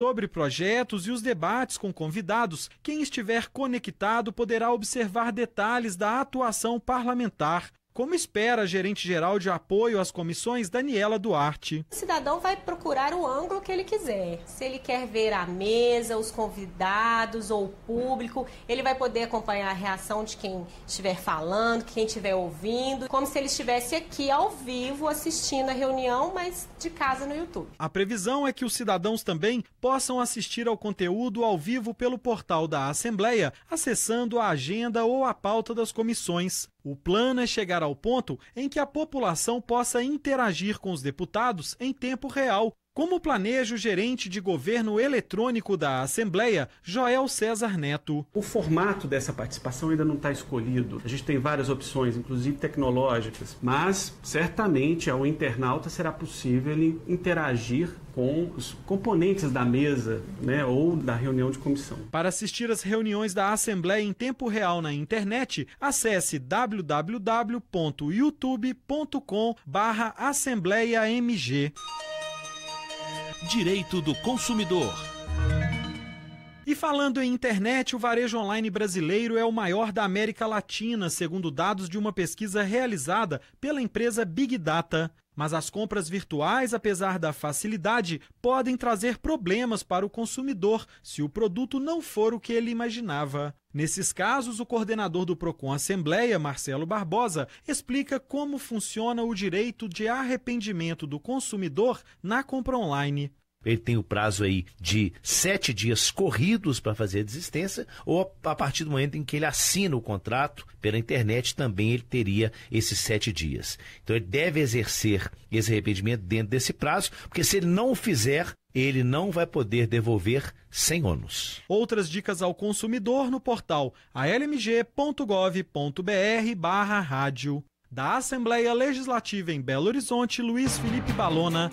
Sobre projetos e os debates com convidados, quem estiver conectado poderá observar detalhes da atuação parlamentar como espera a gerente-geral de apoio às comissões, Daniela Duarte. O cidadão vai procurar o ângulo que ele quiser. Se ele quer ver a mesa, os convidados ou o público, ele vai poder acompanhar a reação de quem estiver falando, quem estiver ouvindo, como se ele estivesse aqui ao vivo assistindo a reunião, mas de casa no YouTube. A previsão é que os cidadãos também possam assistir ao conteúdo ao vivo pelo portal da Assembleia, acessando a agenda ou a pauta das comissões. O plano é chegar ao ponto em que a população possa interagir com os deputados em tempo real, como planeja o gerente de governo eletrônico da Assembleia, Joel César Neto. O formato dessa participação ainda não está escolhido. A gente tem várias opções, inclusive tecnológicas, mas certamente ao internauta será possível ele interagir com os componentes da mesa né, ou da reunião de comissão. Para assistir às reuniões da Assembleia em tempo real na internet, acesse www.youtube.com/assembleiamg. Direito do Consumidor. E falando em internet, o varejo online brasileiro é o maior da América Latina, segundo dados de uma pesquisa realizada pela empresa Big Data. Mas as compras virtuais, apesar da facilidade, podem trazer problemas para o consumidor se o produto não for o que ele imaginava. Nesses casos, o coordenador do Procon Assembleia, Marcelo Barbosa, explica como funciona o direito de arrependimento do consumidor na compra online. Ele tem o prazo aí de sete dias corridos para fazer a desistência, ou a partir do momento em que ele assina o contrato pela internet, também ele teria esses sete dias. Então ele deve exercer esse arrependimento dentro desse prazo, porque se ele não o fizer, ele não vai poder devolver sem ônus. Outras dicas ao consumidor no portal almg.gov.br barra rádio. Da Assembleia Legislativa em Belo Horizonte, Luiz Felipe Balona.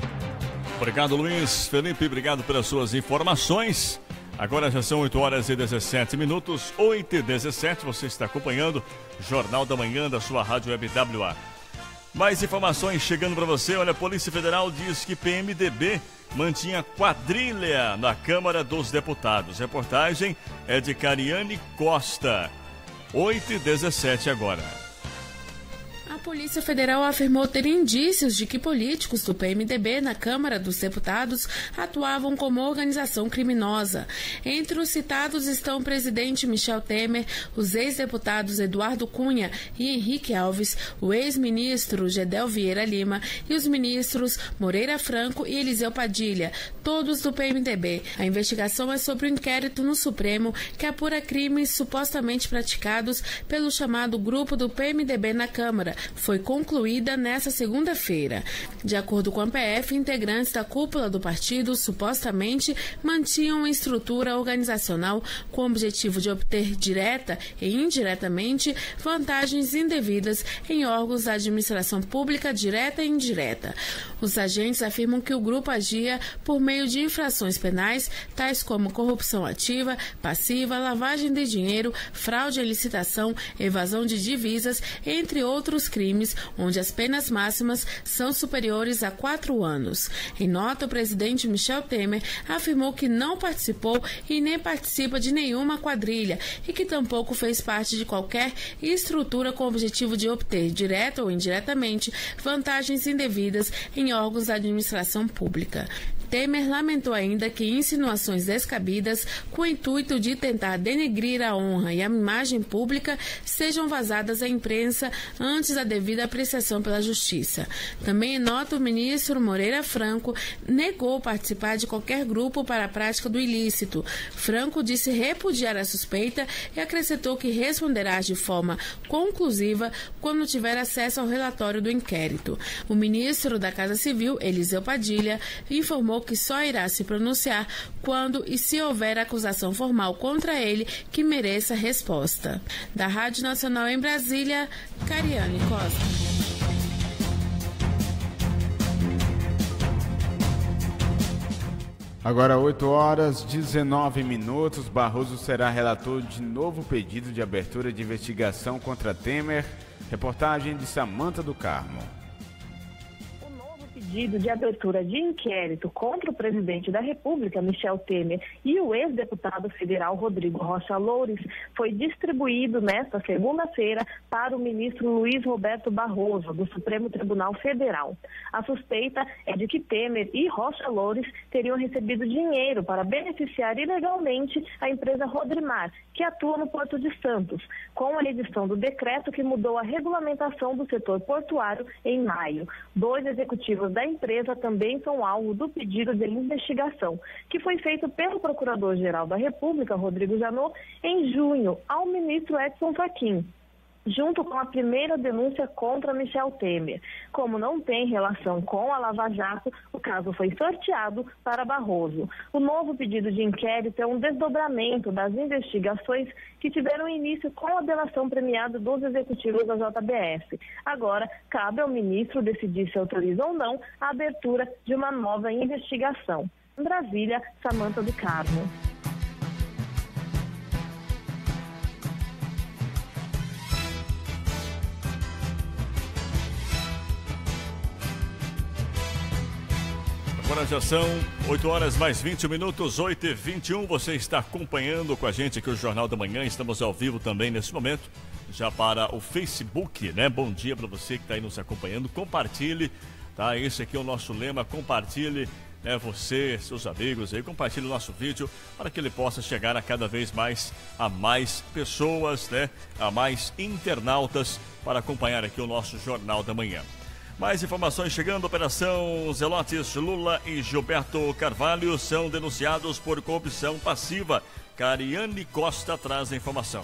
Obrigado, Luiz. Felipe, obrigado pelas suas informações. Agora já são 8 horas e 17 minutos, 8 e 17. Você está acompanhando Jornal da Manhã da sua Rádio Web WA. Mais informações chegando para você. Olha, a Polícia Federal diz que PMDB mantinha quadrilha na Câmara dos Deputados. Reportagem é de Cariane Costa. 8 e 17 agora. Polícia Federal afirmou ter indícios de que políticos do PMDB na Câmara dos Deputados atuavam como organização criminosa. Entre os citados estão o presidente Michel Temer, os ex-deputados Eduardo Cunha e Henrique Alves, o ex-ministro Gedel Vieira Lima e os ministros Moreira Franco e Eliseu Padilha, todos do PMDB. A investigação é sobre o inquérito no Supremo que apura crimes supostamente praticados pelo chamado grupo do PMDB na Câmara, foi concluída nesta segunda-feira. De acordo com a PF, integrantes da cúpula do partido supostamente mantinham estrutura organizacional com o objetivo de obter direta e indiretamente vantagens indevidas em órgãos da administração pública direta e indireta. Os agentes afirmam que o grupo agia por meio de infrações penais, tais como corrupção ativa, passiva, lavagem de dinheiro, fraude em licitação, evasão de divisas, entre outros crimes crimes onde as penas máximas são superiores a quatro anos. Em nota, o presidente Michel Temer afirmou que não participou e nem participa de nenhuma quadrilha e que tampouco fez parte de qualquer estrutura com o objetivo de obter, direta ou indiretamente, vantagens indevidas em órgãos da administração pública. Temer lamentou ainda que insinuações descabidas com o intuito de tentar denegrir a honra e a imagem pública sejam vazadas à imprensa antes da devida apreciação pela Justiça. Também nota, o ministro Moreira Franco negou participar de qualquer grupo para a prática do ilícito. Franco disse repudiar a suspeita e acrescentou que responderá de forma conclusiva quando tiver acesso ao relatório do inquérito. O ministro da Casa Civil, Eliseu Padilha, informou que só irá se pronunciar quando e se houver acusação formal contra ele que mereça resposta. Da Rádio Nacional em Brasília, Cariane Costa. Agora 8 horas 19 minutos. Barroso será relator de novo pedido de abertura de investigação contra Temer. Reportagem de Samanta do Carmo pedido de abertura de inquérito contra o presidente da República, Michel Temer, e o ex-deputado federal Rodrigo Rocha Loures foi distribuído nesta segunda-feira para o ministro Luiz Roberto Barroso, do Supremo Tribunal Federal. A suspeita é de que Temer e Rocha Loures teriam recebido dinheiro para beneficiar ilegalmente a empresa Rodrimar, que atua no Porto de Santos, com a edição do decreto que mudou a regulamentação do setor portuário em maio. Dois executivos da empresa também são alvo do pedido de investigação, que foi feito pelo Procurador-Geral da República, Rodrigo Janot, em junho, ao ministro Edson Fachin junto com a primeira denúncia contra Michel Temer. Como não tem relação com a Lava Jato, o caso foi sorteado para Barroso. O novo pedido de inquérito é um desdobramento das investigações que tiveram início com a delação premiada dos executivos da JBS. Agora, cabe ao ministro decidir se autoriza ou não a abertura de uma nova investigação. Em Brasília, Samanta do Carmo. Agora já são 8 horas mais 20 minutos, 8 e 21. Você está acompanhando com a gente aqui o Jornal da Manhã. Estamos ao vivo também nesse momento, já para o Facebook, né? Bom dia para você que está aí nos acompanhando. Compartilhe, tá? Esse aqui é o nosso lema. Compartilhe, né? Você, seus amigos aí, compartilhe o nosso vídeo para que ele possa chegar a cada vez mais a mais pessoas, né? A mais internautas para acompanhar aqui o nosso Jornal da Manhã. Mais informações chegando. Operação Zelotes Lula e Gilberto Carvalho são denunciados por corrupção passiva. Cariane Costa traz a informação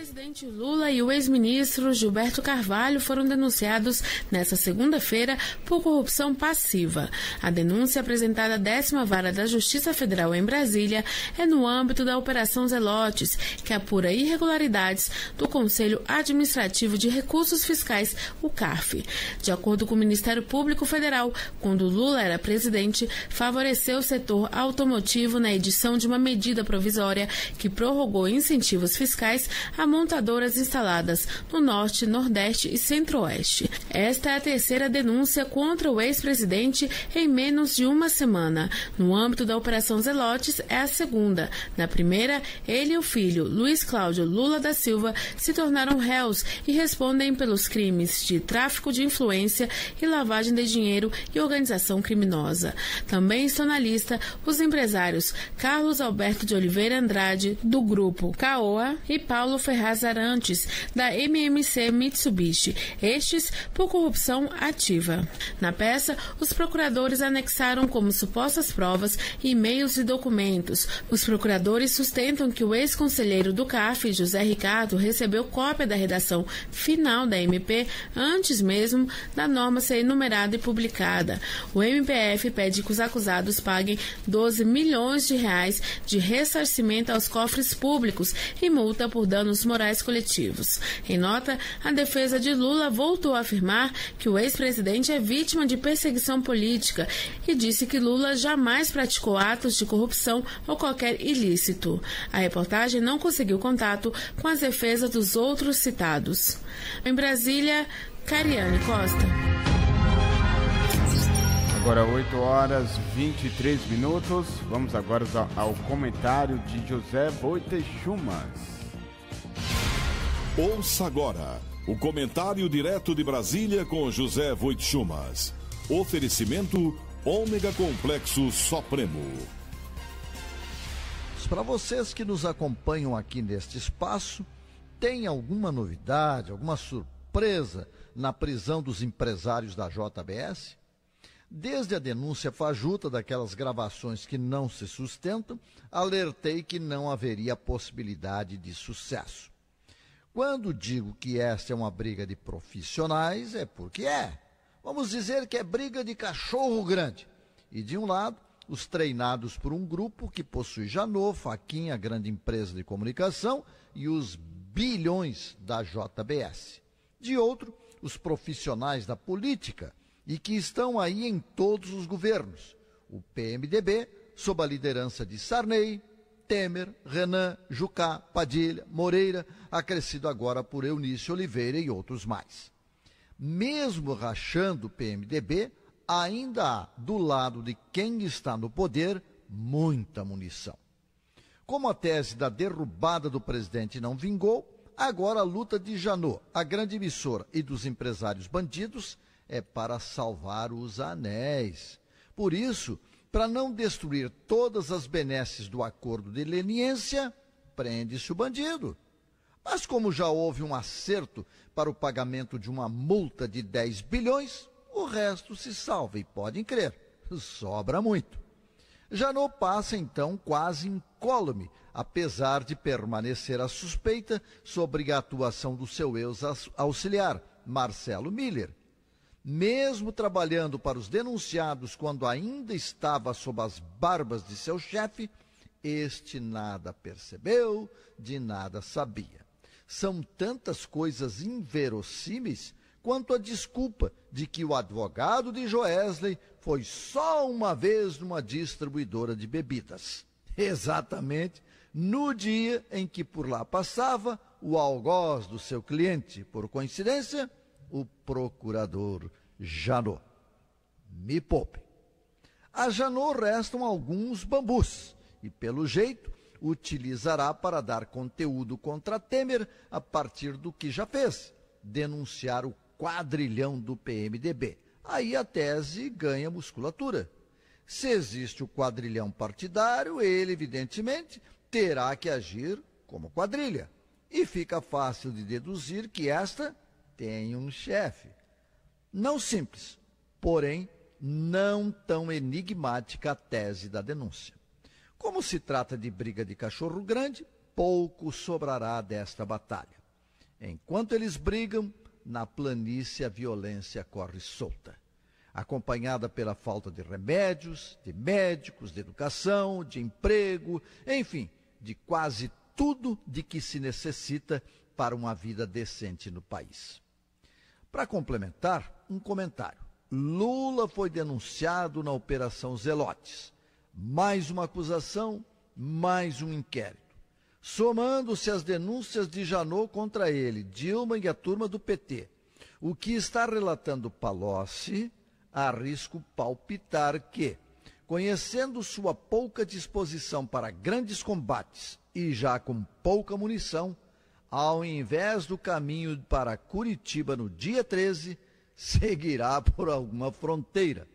ex-presidente Lula e o ex-ministro Gilberto Carvalho foram denunciados nesta segunda-feira por corrupção passiva. A denúncia apresentada à décima vara da Justiça Federal em Brasília é no âmbito da Operação Zelotes, que apura irregularidades do Conselho Administrativo de Recursos Fiscais, o CARF. De acordo com o Ministério Público Federal, quando Lula era presidente, favoreceu o setor automotivo na edição de uma medida provisória que prorrogou incentivos fiscais a montadoras instaladas no Norte, Nordeste e Centro-Oeste. Esta é a terceira denúncia contra o ex-presidente em menos de uma semana. No âmbito da Operação Zelotes, é a segunda. Na primeira, ele e o filho, Luiz Cláudio Lula da Silva, se tornaram réus e respondem pelos crimes de tráfico de influência e lavagem de dinheiro e organização criminosa. Também estão na lista os empresários Carlos Alberto de Oliveira Andrade, do grupo Caoa, e Paulo Ferraz Arantes, da MMC Mitsubishi, estes por corrupção ativa. Na peça, os procuradores anexaram como supostas provas e-mails e documentos. Os procuradores sustentam que o ex-conselheiro do CAF, José Ricardo, recebeu cópia da redação final da MP antes mesmo da norma ser enumerada e publicada. O MPF pede que os acusados paguem 12 milhões de reais de ressarcimento aos cofres públicos e multa por danos danos morais coletivos. Em nota, a defesa de Lula voltou a afirmar que o ex-presidente é vítima de perseguição política e disse que Lula jamais praticou atos de corrupção ou qualquer ilícito. A reportagem não conseguiu contato com as defesas dos outros citados. Em Brasília, Cariane Costa. Agora 8 horas 23 minutos. Vamos agora ao comentário de José Boitechumas. Ouça agora o comentário direto de Brasília com José Voitchumas. Oferecimento Ômega Complexo Supremo. Para vocês que nos acompanham aqui neste espaço, tem alguma novidade, alguma surpresa na prisão dos empresários da JBS? Desde a denúncia fajuta daquelas gravações que não se sustentam, alertei que não haveria possibilidade de sucesso. Quando digo que esta é uma briga de profissionais, é porque é. Vamos dizer que é briga de cachorro grande. E de um lado, os treinados por um grupo que possui Janot, Faquinha, grande empresa de comunicação, e os bilhões da JBS. De outro, os profissionais da política e que estão aí em todos os governos. O PMDB, sob a liderança de Sarney, Temer, Renan, Jucá, Padilha, Moreira, acrescido agora por Eunício Oliveira e outros mais. Mesmo rachando o PMDB, ainda há, do lado de quem está no poder, muita munição. Como a tese da derrubada do presidente não vingou, agora a luta de Janot, a grande emissora, e dos empresários bandidos é para salvar os anéis. Por isso, para não destruir todas as benesses do acordo de leniência, prende-se o bandido. Mas como já houve um acerto para o pagamento de uma multa de 10 bilhões, o resto se salva e podem crer, sobra muito. Janot passa então quase incólume, apesar de permanecer a suspeita sobre a atuação do seu ex-auxiliar, Marcelo Miller. Mesmo trabalhando para os denunciados quando ainda estava sob as barbas de seu chefe, este nada percebeu, de nada sabia. São tantas coisas inverossímeis quanto a desculpa de que o advogado de Joesley foi só uma vez numa distribuidora de bebidas. Exatamente no dia em que por lá passava o algoz do seu cliente, por coincidência, o procurador Janot. Me poupe. A Janot restam alguns bambus e, pelo jeito, utilizará para dar conteúdo contra Temer a partir do que já fez, denunciar o quadrilhão do PMDB. Aí a tese ganha musculatura. Se existe o quadrilhão partidário, ele, evidentemente, terá que agir como quadrilha. E fica fácil de deduzir que esta tem um chefe. Não simples, porém não tão enigmática a tese da denúncia. Como se trata de briga de cachorro grande, pouco sobrará desta batalha. Enquanto eles brigam, na planície a violência corre solta, acompanhada pela falta de remédios, de médicos, de educação, de emprego, enfim, de quase tudo de que se necessita para uma vida decente no país. Para complementar, um comentário. Lula foi denunciado na Operação Zelotes. Mais uma acusação, mais um inquérito somando-se as denúncias de Janot contra ele, Dilma e a turma do PT. O que está relatando Palocci, arrisco palpitar que, conhecendo sua pouca disposição para grandes combates e já com pouca munição, ao invés do caminho para Curitiba no dia 13, seguirá por alguma fronteira,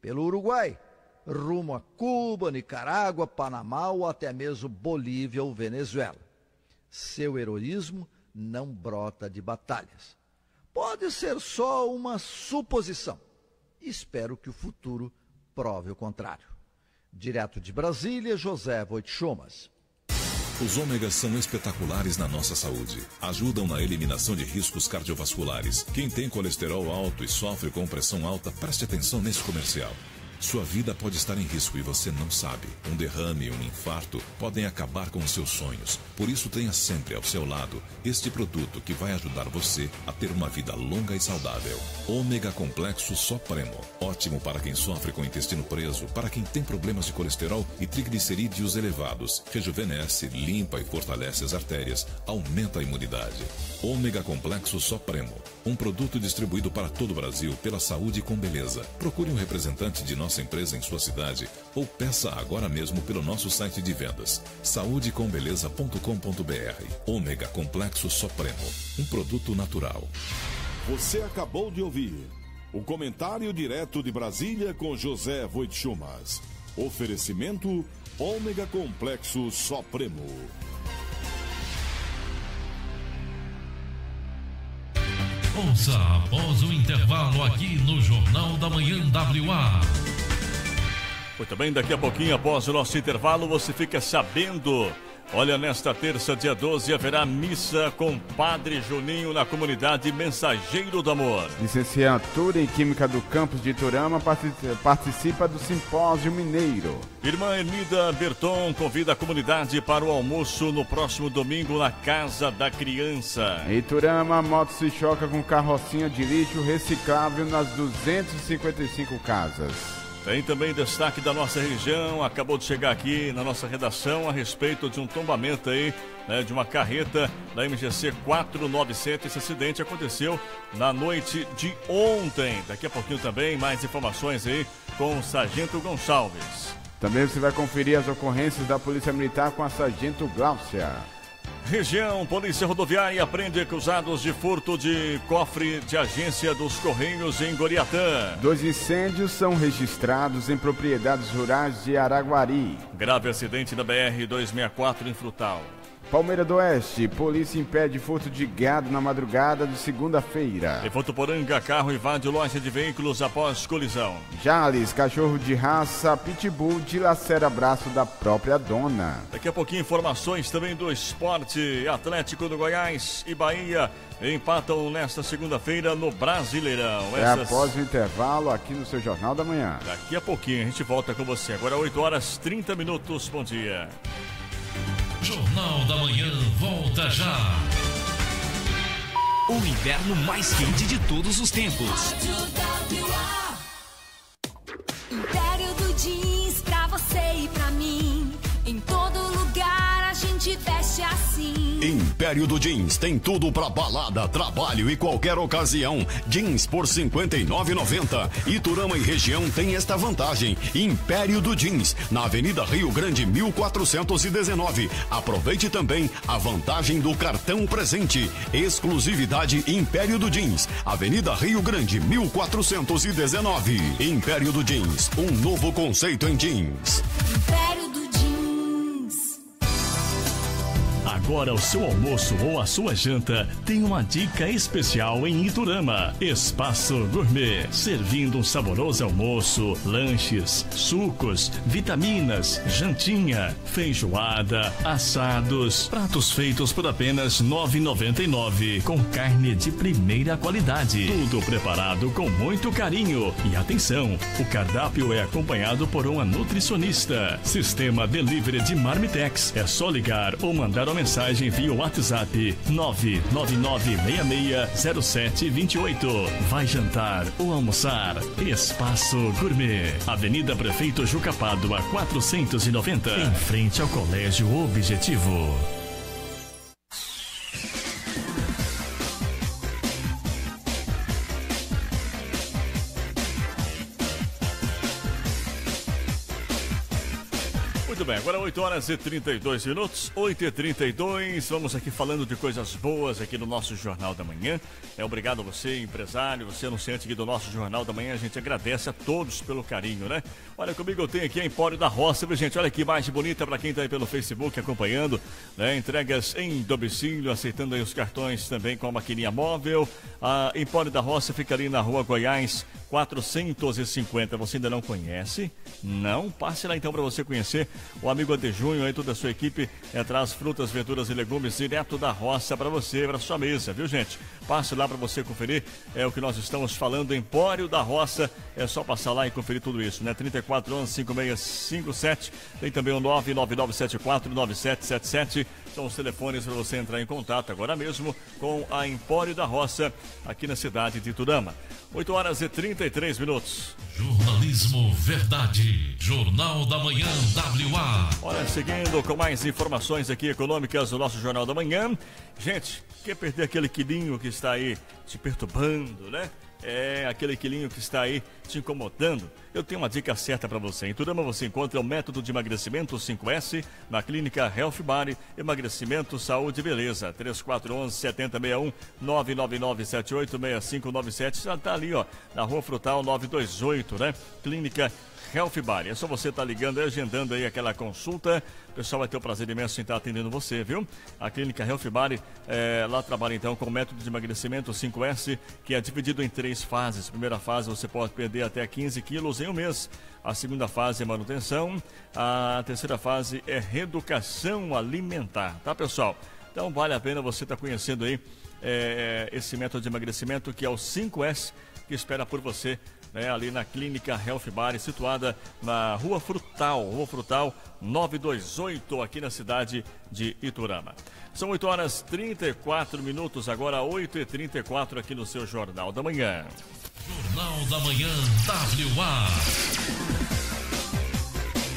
pelo Uruguai, rumo a Cuba, Nicarágua, Panamá ou até mesmo Bolívia ou Venezuela. Seu heroísmo não brota de batalhas. Pode ser só uma suposição. Espero que o futuro prove o contrário. Direto de Brasília, José Voitchomas. Os ômegas são espetaculares na nossa saúde. Ajudam na eliminação de riscos cardiovasculares. Quem tem colesterol alto e sofre com pressão alta, preste atenção nesse comercial. Sua vida pode estar em risco e você não sabe. Um derrame, um infarto podem acabar com os seus sonhos. Por isso, tenha sempre ao seu lado este produto que vai ajudar você a ter uma vida longa e saudável. Ômega Complexo Supremo. Ótimo para quem sofre com intestino preso, para quem tem problemas de colesterol e triglicerídeos elevados. Rejuvenesce, limpa e fortalece as artérias, aumenta a imunidade. Ômega Complexo Supremo. Um produto distribuído para todo o Brasil pela Saúde com Beleza. Procure um representante de nossa empresa em sua cidade ou peça agora mesmo pelo nosso site de vendas saudecombeleza.com.br. Ômega Complexo Supremo, um produto natural. Você acabou de ouvir o comentário direto de Brasília com José Voitchumas. Oferecimento Ômega Complexo Supremo. Ouça após o intervalo aqui no Jornal da Manhã WA. Muito bem, daqui a pouquinho, após o nosso intervalo, você fica sabendo. Olha, nesta terça, dia 12, haverá missa com Padre Juninho na comunidade Mensageiro do Amor. Licenciatura em Química do campus de Iturama participa do Simpósio Mineiro. Irmã Enida Berton convida a comunidade para o almoço no próximo domingo na Casa da Criança. Em Iturama, moto se choca com carrocinha de lixo reciclável nas 255 casas. Tem também destaque da nossa região, acabou de chegar aqui na nossa redação a respeito de um tombamento aí, né, de uma carreta da MGC 497. Esse acidente aconteceu na noite de ontem. Daqui a pouquinho também mais informações aí com o Sargento Gonçalves. Também você vai conferir as ocorrências da Polícia Militar com a Sargento Gláucia. Região Polícia Rodoviária prende acusados de furto de cofre de agência dos Correios em Goriatã. Dois incêndios são registrados em propriedades rurais de Araguari. Grave acidente na BR-264 em Frutal. Palmeira do Oeste, polícia impede furto de gado na madrugada de segunda-feira. Em Votuporanga, carro invade loja de veículos após colisão. Jales, cachorro de raça Pitbull dilacera braço da própria dona. Daqui a pouquinho informações também do esporte. Atlético do Goiás e Bahia empatam nesta segunda-feira no Brasileirão. É Essas... após o intervalo aqui no seu Jornal da Manhã. Daqui a pouquinho a gente volta com você. Agora 8 horas 30 minutos. Bom dia. Jornal da Manhã volta já. O inverno mais quente de todos os tempos. Império do jeans pra você e pra mim. Em todo lugar gente veste assim. Império do Jeans tem tudo pra balada, trabalho e qualquer ocasião. Jeans por R$ 59,90. Iturama e região tem esta vantagem. Império do Jeans, na Avenida Rio Grande 1419. Aproveite também a vantagem do cartão presente. Exclusividade Império do Jeans, Avenida Rio Grande 1419. Império do Jeans, um novo conceito em jeans. Império Agora o seu almoço ou a sua janta tem uma dica especial em Iturama. Espaço Gourmet, servindo um saboroso almoço, lanches, sucos, vitaminas, jantinha, feijoada, assados, pratos feitos por apenas R$ 9,99 com carne de primeira qualidade. Tudo preparado com muito carinho. E atenção, o cardápio é acompanhado por uma nutricionista. Sistema Delivery de Marmitex. É só ligar ou mandar uma mensagem mensagem via WhatsApp 999660728. Vai jantar ou almoçar? Espaço Gourmet. Avenida Prefeito Juca a 490. Em frente ao Colégio Objetivo. Muito bem, agora 8 horas e 32 minutos, 8 e 32 Vamos aqui falando de coisas boas aqui no nosso Jornal da Manhã. É, obrigado a você, empresário, você anunciante aqui do nosso Jornal da Manhã. A gente agradece a todos pelo carinho, né? Olha, comigo eu tenho aqui a Empório da Roça, viu, gente? Olha que imagem bonita para quem está aí pelo Facebook acompanhando, né? Entregas em domicílio, aceitando aí os cartões também com a maquininha móvel. A Empório da Roça fica ali na rua Goiás, 450. Você ainda não conhece? Não? Passe lá então para você conhecer o amigo Adejunho e toda a sua equipe é, traz frutas, verduras e legumes direto da roça para você, para sua mesa, viu gente? Passe lá para você conferir é o que nós estamos falando, Empório da Roça. É só passar lá e conferir tudo isso, né? 34 11 5657. Tem também o 99974 9777 são os telefones para você entrar em contato agora mesmo com a Empório da Roça, aqui na cidade de Turama. 8 horas e 33 minutos. Jornalismo Verdade. Jornal da Manhã WA. Olha, seguindo com mais informações aqui econômicas do nosso Jornal da Manhã. Gente, quer perder aquele quilinho que está aí te perturbando, né? É aquele quilinho que está aí te incomodando. Eu tenho uma dica certa para você. Em Turama você encontra o método de emagrecimento 5S na clínica Health Body. Emagrecimento, saúde e beleza. 3411 7061 999 786597. Já está ali, ó, na Rua Frutal 928, né? Clínica Health Bar. É só você estar tá ligando e agendando aí aquela consulta. O pessoal vai ter o prazer imenso em estar atendendo você, viu? A clínica Health Bar, é, lá trabalha então com o método de emagrecimento 5S, que é dividido em três fases. Primeira fase você pode perder até 15 quilos em um mês. A segunda fase é manutenção. A terceira fase é reeducação alimentar, tá pessoal? Então vale a pena você estar tá conhecendo aí é, esse método de emagrecimento que é o 5S, que espera por você né, ali na Clínica Health Bar, situada na Rua Frutal, Rua Frutal 928, aqui na cidade de Iturama. São 8 horas 34 minutos, agora 8 e 34 aqui no seu Jornal da Manhã. Jornal da Manhã WA.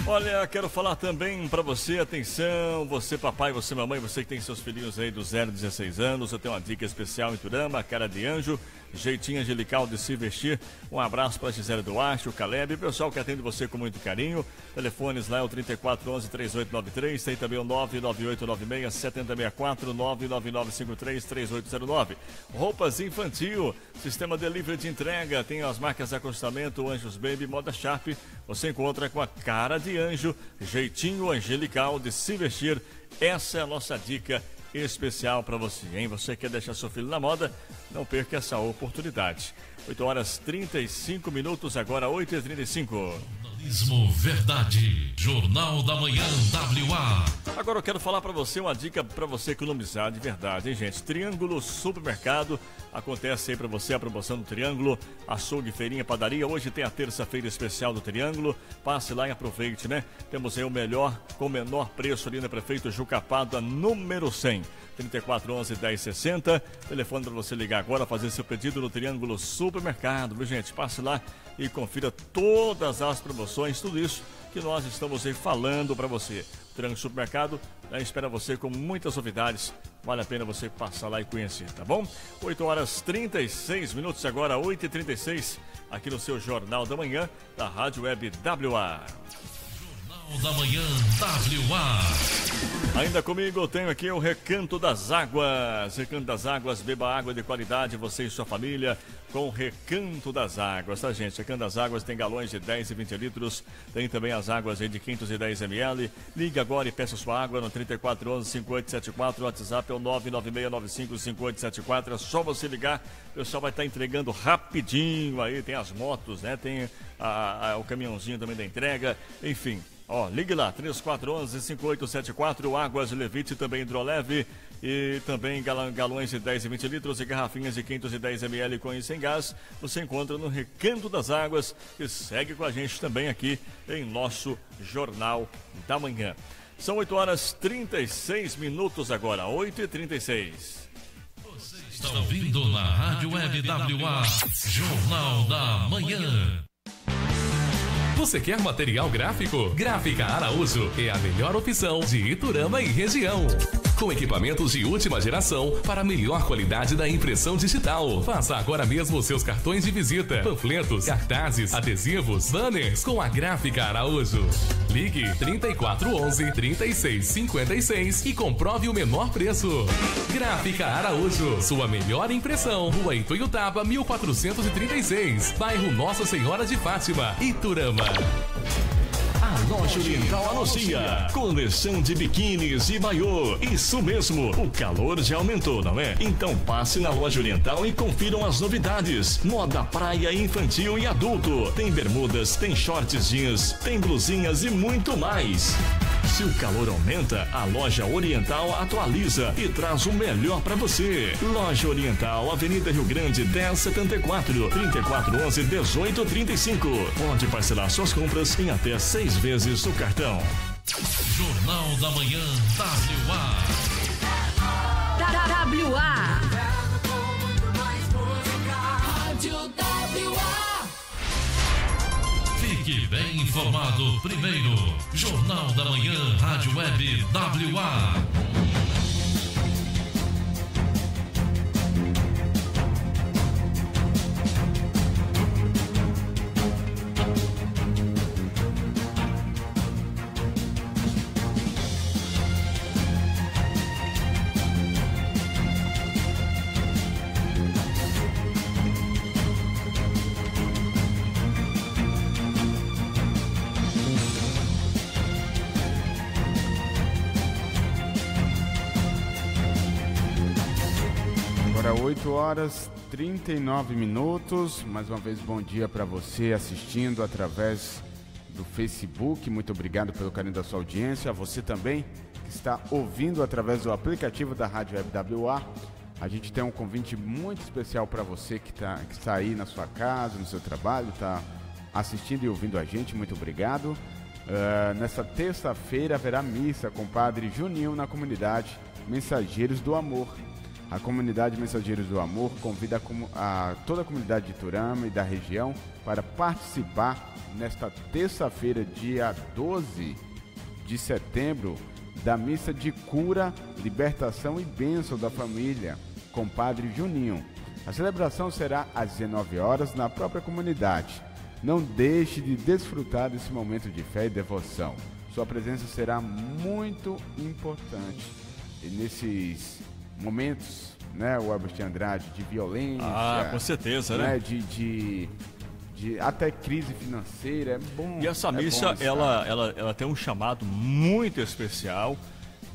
Olha, quero falar também para você, atenção, você papai, você mamãe, você que tem seus filhinhos aí do 0 a 16 anos, eu tenho uma dica especial em Turama, cara de anjo, jeitinho angelical de se vestir. Um abraço para Gisele Duarte, o Caleb, o pessoal que atende você com muito carinho. Telefones lá é o 3411 3893, tem também o 99896 7064 99953 3809. Roupas infantil, sistema delivery de entrega, tem as marcas acostamento, Anjos Baby, Moda Sharp. Você encontra com a cara de anjo, jeitinho angelical de se vestir. Essa é a nossa dica especial para você, hein? Você quer deixar seu filho na moda? Não perca essa oportunidade. 8 horas 35 minutos, agora 8h35. Jornalismo Verdade. Jornal da Manhã WA. Agora eu quero falar para você uma dica para você economizar de verdade, hein, gente? Triângulo Supermercado. Acontece aí para você a promoção do Triângulo, açougue, feirinha, padaria. Hoje tem a terça-feira especial do Triângulo. Passe lá e aproveite, né? Temos aí o melhor, com o menor preço ali na Prefeito Jucapada, número 100. 3411 1060. Telefone para você ligar agora, fazer seu pedido no Triângulo Supermercado, viu gente? Passe lá e confira todas as promoções, tudo isso que nós estamos aí falando para você. Triângulo Supermercado né, espera você com muitas novidades. Vale a pena você passar lá e conhecer, tá bom? 8 horas 36 minutos agora, 8h36, aqui no seu Jornal da Manhã, da Rádio Web WA. Jornal da Manhã WA. Ainda comigo eu tenho aqui o Recanto das Águas. Recanto das Águas, beba água de qualidade, você e sua família, com o Recanto das Águas, tá gente? Recanto das Águas tem galões de 10 e 20 litros, tem também as águas de 510 ml. Ligue agora e peça sua água no 3411 5874, o WhatsApp é o 99695 5874, é só você ligar, o pessoal vai estar entregando rapidinho aí, tem as motos, né? Tem a, a, o caminhãozinho também da entrega, enfim. Ó, ligue lá, 3411-5874, Águas Levite, também hidroleve e também galões de 10 e 20 litros e garrafinhas de 510 ml com e sem gás. Você encontra no Recanto das Águas e segue com a gente também aqui em nosso Jornal da Manhã. São 8 horas 36 minutos agora, 8 e 36 Está ouvindo na Rádio Web WA, Jornal da Manhã. Você quer material gráfico? Gráfica Araújo é a melhor opção de Iturama e região. Com equipamentos de última geração para melhor qualidade da impressão digital. Faça agora mesmo seus cartões de visita, panfletos, cartazes, adesivos, banners com a Gráfica Araújo. Ligue 3411 3656 e comprove o menor preço. Gráfica Araújo, sua melhor impressão. Rua Ituiutaba 1436, bairro Nossa Senhora de Fátima, Iturama. A Loja Oriental anuncia coleção de biquínis e maiô. Isso mesmo, o calor já aumentou, não é? Então passe na Loja Oriental e confiram as novidades. Moda praia infantil e adulto. Tem bermudas, tem shorts jeans, tem blusinhas e muito mais. Se o calor aumenta, a Loja Oriental atualiza e traz o melhor para você. Loja Oriental, Avenida Rio Grande 1074, 3411 1835. Pode parcelar suas compras em até seis vezes no cartão. Jornal da Manhã WA. WA. Fique bem informado primeiro. Jornal da Manhã, Rádio Web WA. Horas 39 minutos. Mais uma vez, bom dia para você assistindo através do Facebook. Muito obrigado pelo carinho da sua audiência. A você também que está ouvindo através do aplicativo da Rádio Web WA. A gente tem um convite muito especial para você que, tá, que está aí na sua casa, no seu trabalho, está assistindo e ouvindo a gente. Muito obrigado. Ah, nessa terça-feira haverá missa com o Padre Juninho na comunidade Mensageiros do Amor. A comunidade Mensageiros do Amor convida a, a toda a comunidade de Turama e da região para participar nesta terça-feira, dia 12 de setembro, da missa de cura, libertação e bênção da família com Padre Juninho. A celebração será às 19 horas na própria comunidade. Não deixe de desfrutar desse momento de fé e devoção. Sua presença será muito importante nesses momentos, né, o Agostinho Andrade, de violência. Ah, com certeza, né? De, de, de até crise financeira. É bom. E essa é missa, bom ela, ela, ela tem um chamado muito especial,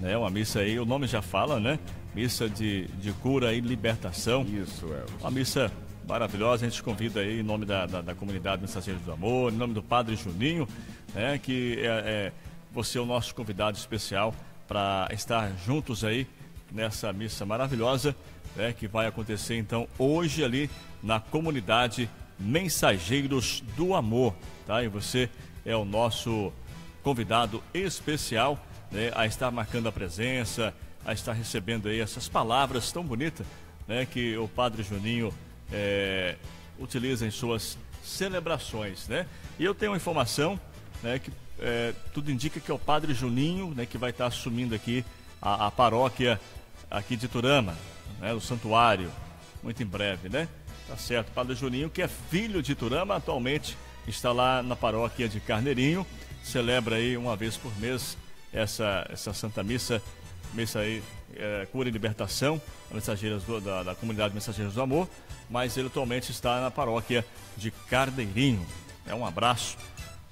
né? Uma missa aí, o nome já fala, né? Missa de, de cura e libertação. Isso, é. Uma missa maravilhosa, a gente convida aí em nome da, da, da comunidade Mensageiros do Amor, em nome do Padre Juninho, né? Que é, é você é o nosso convidado especial para estar juntos aí nessa missa maravilhosa, né, que vai acontecer então hoje ali na comunidade Mensageiros do Amor, tá? E você é o nosso convidado especial, né, a estar marcando a presença, a estar recebendo aí essas palavras tão bonitas, né, que o Padre Juninho é, utiliza em suas celebrações, né? E eu tenho uma informação, né, que é, tudo indica que é o Padre Juninho, né, que vai estar assumindo aqui a, a paróquia aqui de Turama, né, do santuário, muito em breve, né? Tá certo, Padre Juninho, que é filho de Turama, atualmente está lá na paróquia de Carneirinho, celebra aí uma vez por mês essa, essa Santa Missa, missa aí, é, cura e libertação, mensageiras do, da, da comunidade Mensageiros do Amor, mas ele atualmente está na paróquia de Carneirinho. É um abraço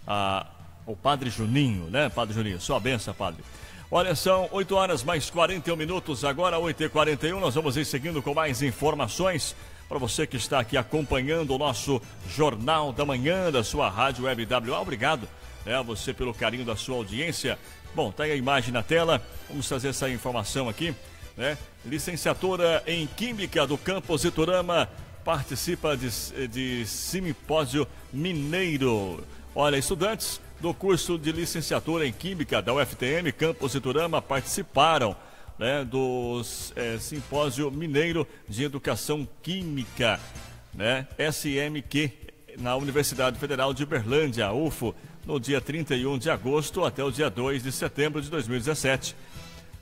a, ao Padre Juninho, né, Padre Juninho? Sua benção, Padre. Olha, são 8 horas mais 41 minutos, agora 8h41. Nós vamos ir seguindo com mais informações para você que está aqui acompanhando o nosso Jornal da Manhã da sua Rádio Web WA. Obrigado né, a você pelo carinho da sua audiência. Bom, tá aí a imagem na tela, vamos trazer essa informação aqui. Né? Licenciatura em Química do Campus Iturama participa de, de simpósio mineiro. Olha, estudantes do curso de licenciatura em Química da UFTM, Campus Iturama, participaram né, do é, Simpósio Mineiro de Educação Química, né, SMQ, na Universidade Federal de Berlândia, UFO, no dia 31 de agosto até o dia 2 de setembro de 2017.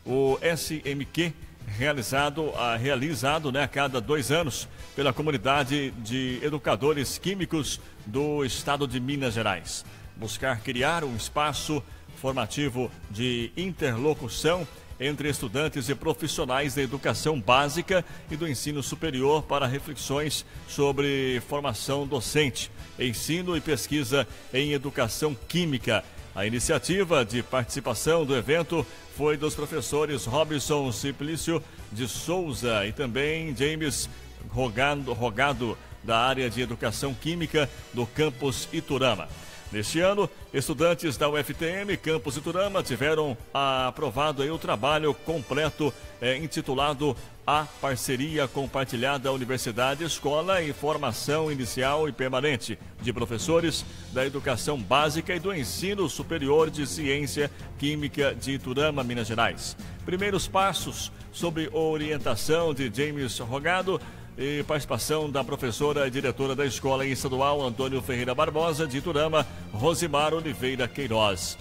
O SMQ realizado, a, realizado né, a cada dois anos pela comunidade de educadores químicos do estado de Minas Gerais buscar criar um espaço formativo de interlocução entre estudantes e profissionais da educação básica e do ensino superior para reflexões sobre formação docente, ensino e pesquisa em educação química. A iniciativa de participação do evento foi dos professores Robson Simplício de Souza e também James Rogado, Rogado da área de educação química do campus Iturama. Neste ano, estudantes da UFTM Campus Iturama tiveram aprovado o trabalho completo é, intitulado A Parceria Compartilhada Universidade Escola em Formação Inicial e Permanente de Professores da Educação Básica e do Ensino Superior de Ciência Química de Iturama, Minas Gerais. Primeiros passos sob orientação de James Rogado e participação da professora e diretora da Escola Estadual Antônio Ferreira Barbosa, de Iturama, Rosimar Oliveira Queiroz.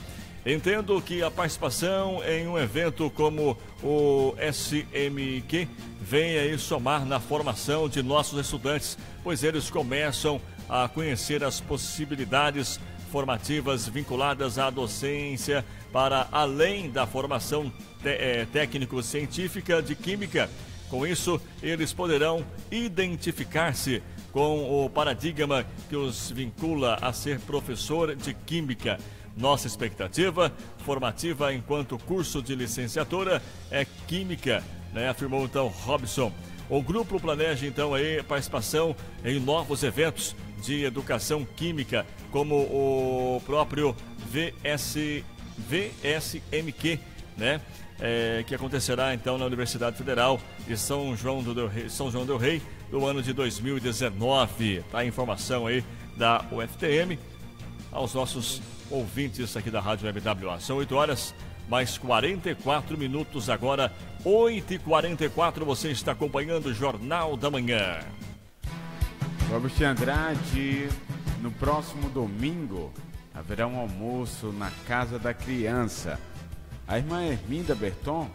Entendo que a participação em um evento como o SMQ vem aí somar na formação de nossos estudantes, pois eles começam a conhecer as possibilidades formativas vinculadas à docência para além da formação eh, técnico-científica de química com isso, eles poderão identificar-se com o paradigma que os vincula a ser professor de Química. Nossa expectativa formativa enquanto curso de licenciatura é Química, né? afirmou então Robson. O grupo planeja então aí participação em novos eventos de educação química, como o próprio VS, VSMQ, né? É, que acontecerá então na Universidade Federal de São João do Rei, São João del Rei do ano de 2019. Tá a informação aí da UFTM aos nossos ouvintes aqui da Rádio WA. São 8 horas mais 44 minutos agora, 8h44. Você está acompanhando o Jornal da Manhã. Robert Andrade, no próximo domingo haverá um almoço na Casa da Criança. A irmã Herminda Berton,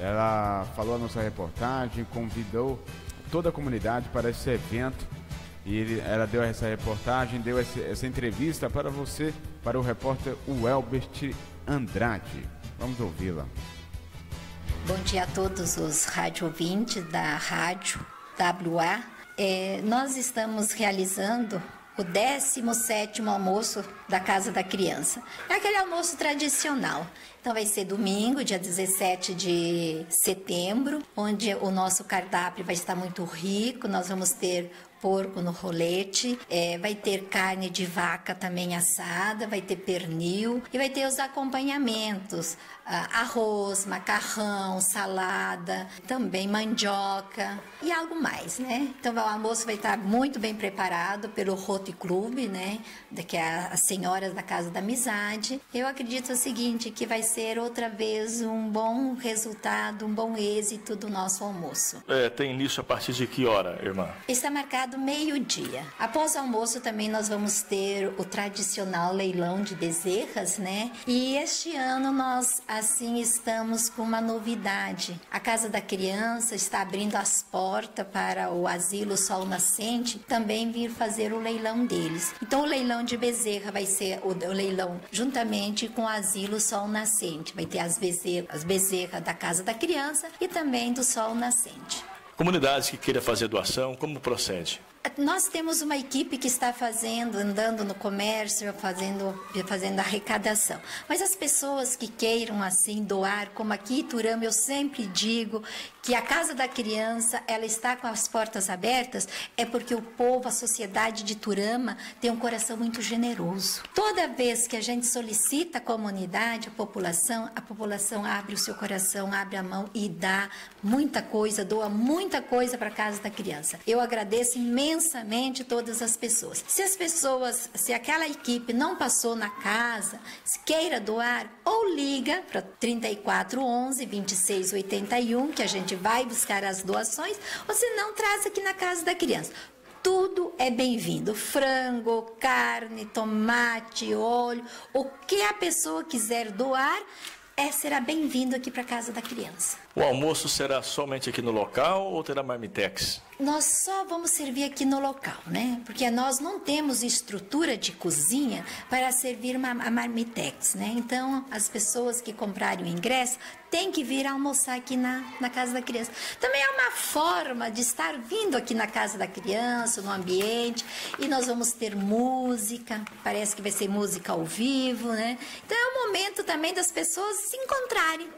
ela falou a nossa reportagem, convidou toda a comunidade para esse evento e ele, ela deu essa reportagem, deu essa, essa entrevista para você, para o repórter Welbert Andrade. Vamos ouvi-la. Bom dia a todos os rádio ouvintes da rádio WA. É, nós estamos realizando o 17º almoço da Casa da Criança. É aquele almoço tradicional. Então vai ser domingo, dia 17 de setembro, onde o nosso cardápio vai estar muito rico. Nós vamos ter porco no rolete, é, vai ter carne de vaca também assada, vai ter pernil e vai ter os acompanhamentos, arroz, macarrão, salada, também mandioca e algo mais, né? Então o almoço vai estar muito bem preparado pelo Roti Club, né? Que é as senhoras da Casa da Amizade. Eu acredito o seguinte, que vai ser outra vez um bom resultado, um bom êxito do nosso almoço. É, tem início a partir de que hora, irmã? Está marcado meio-dia. Após o almoço também nós vamos ter o tradicional leilão de bezerras, né? E este ano nós assim estamos com uma novidade. A Casa da Criança está abrindo as portas para o Asilo Sol Nascente também vir fazer o leilão deles. Então o leilão de bezerra vai ser o, leilão juntamente com o Asilo Sol Nascente. Vai ter as bezerras, as bezerras da Casa da Criança e também do Sol Nascente. Comunidades que queiram fazer doação, como procede? Nós temos uma equipe que está fazendo, andando no comércio, fazendo, fazendo arrecadação. Mas as pessoas que queiram assim doar, como aqui Turama, eu sempre digo que a Casa da Criança ela está com as portas abertas, é porque o povo, a sociedade de Turama tem um coração muito generoso. Toda vez que a gente solicita a comunidade, a população, a população abre o seu coração, abre a mão e dá muita coisa, doa muita coisa para a Casa da Criança. Eu agradeço imensamente todas as pessoas. Se as pessoas, se aquela equipe não passou na casa, se queira doar, ou liga para 3411 2681, que a gente vai buscar as doações, ou se não, traz aqui na casa da criança tudo é bem-vindo. Frango, carne, tomate, óleo, o que a pessoa quiser doar, é, será bem-vindo aqui para casa da criança. O almoço será somente aqui no local ou terá marmitex? Nós só vamos servir aqui no local, né? Porque nós não temos estrutura de cozinha para servir uma, a marmitex, né? Então, as pessoas que comprarem o ingresso têm que vir almoçar aqui na, na casa da criança. Também é uma forma de estar vindo aqui na casa da criança, no ambiente, e nós vamos ter música, parece que vai ser música ao vivo, né? Então, é um momento também das pessoas se encontrarem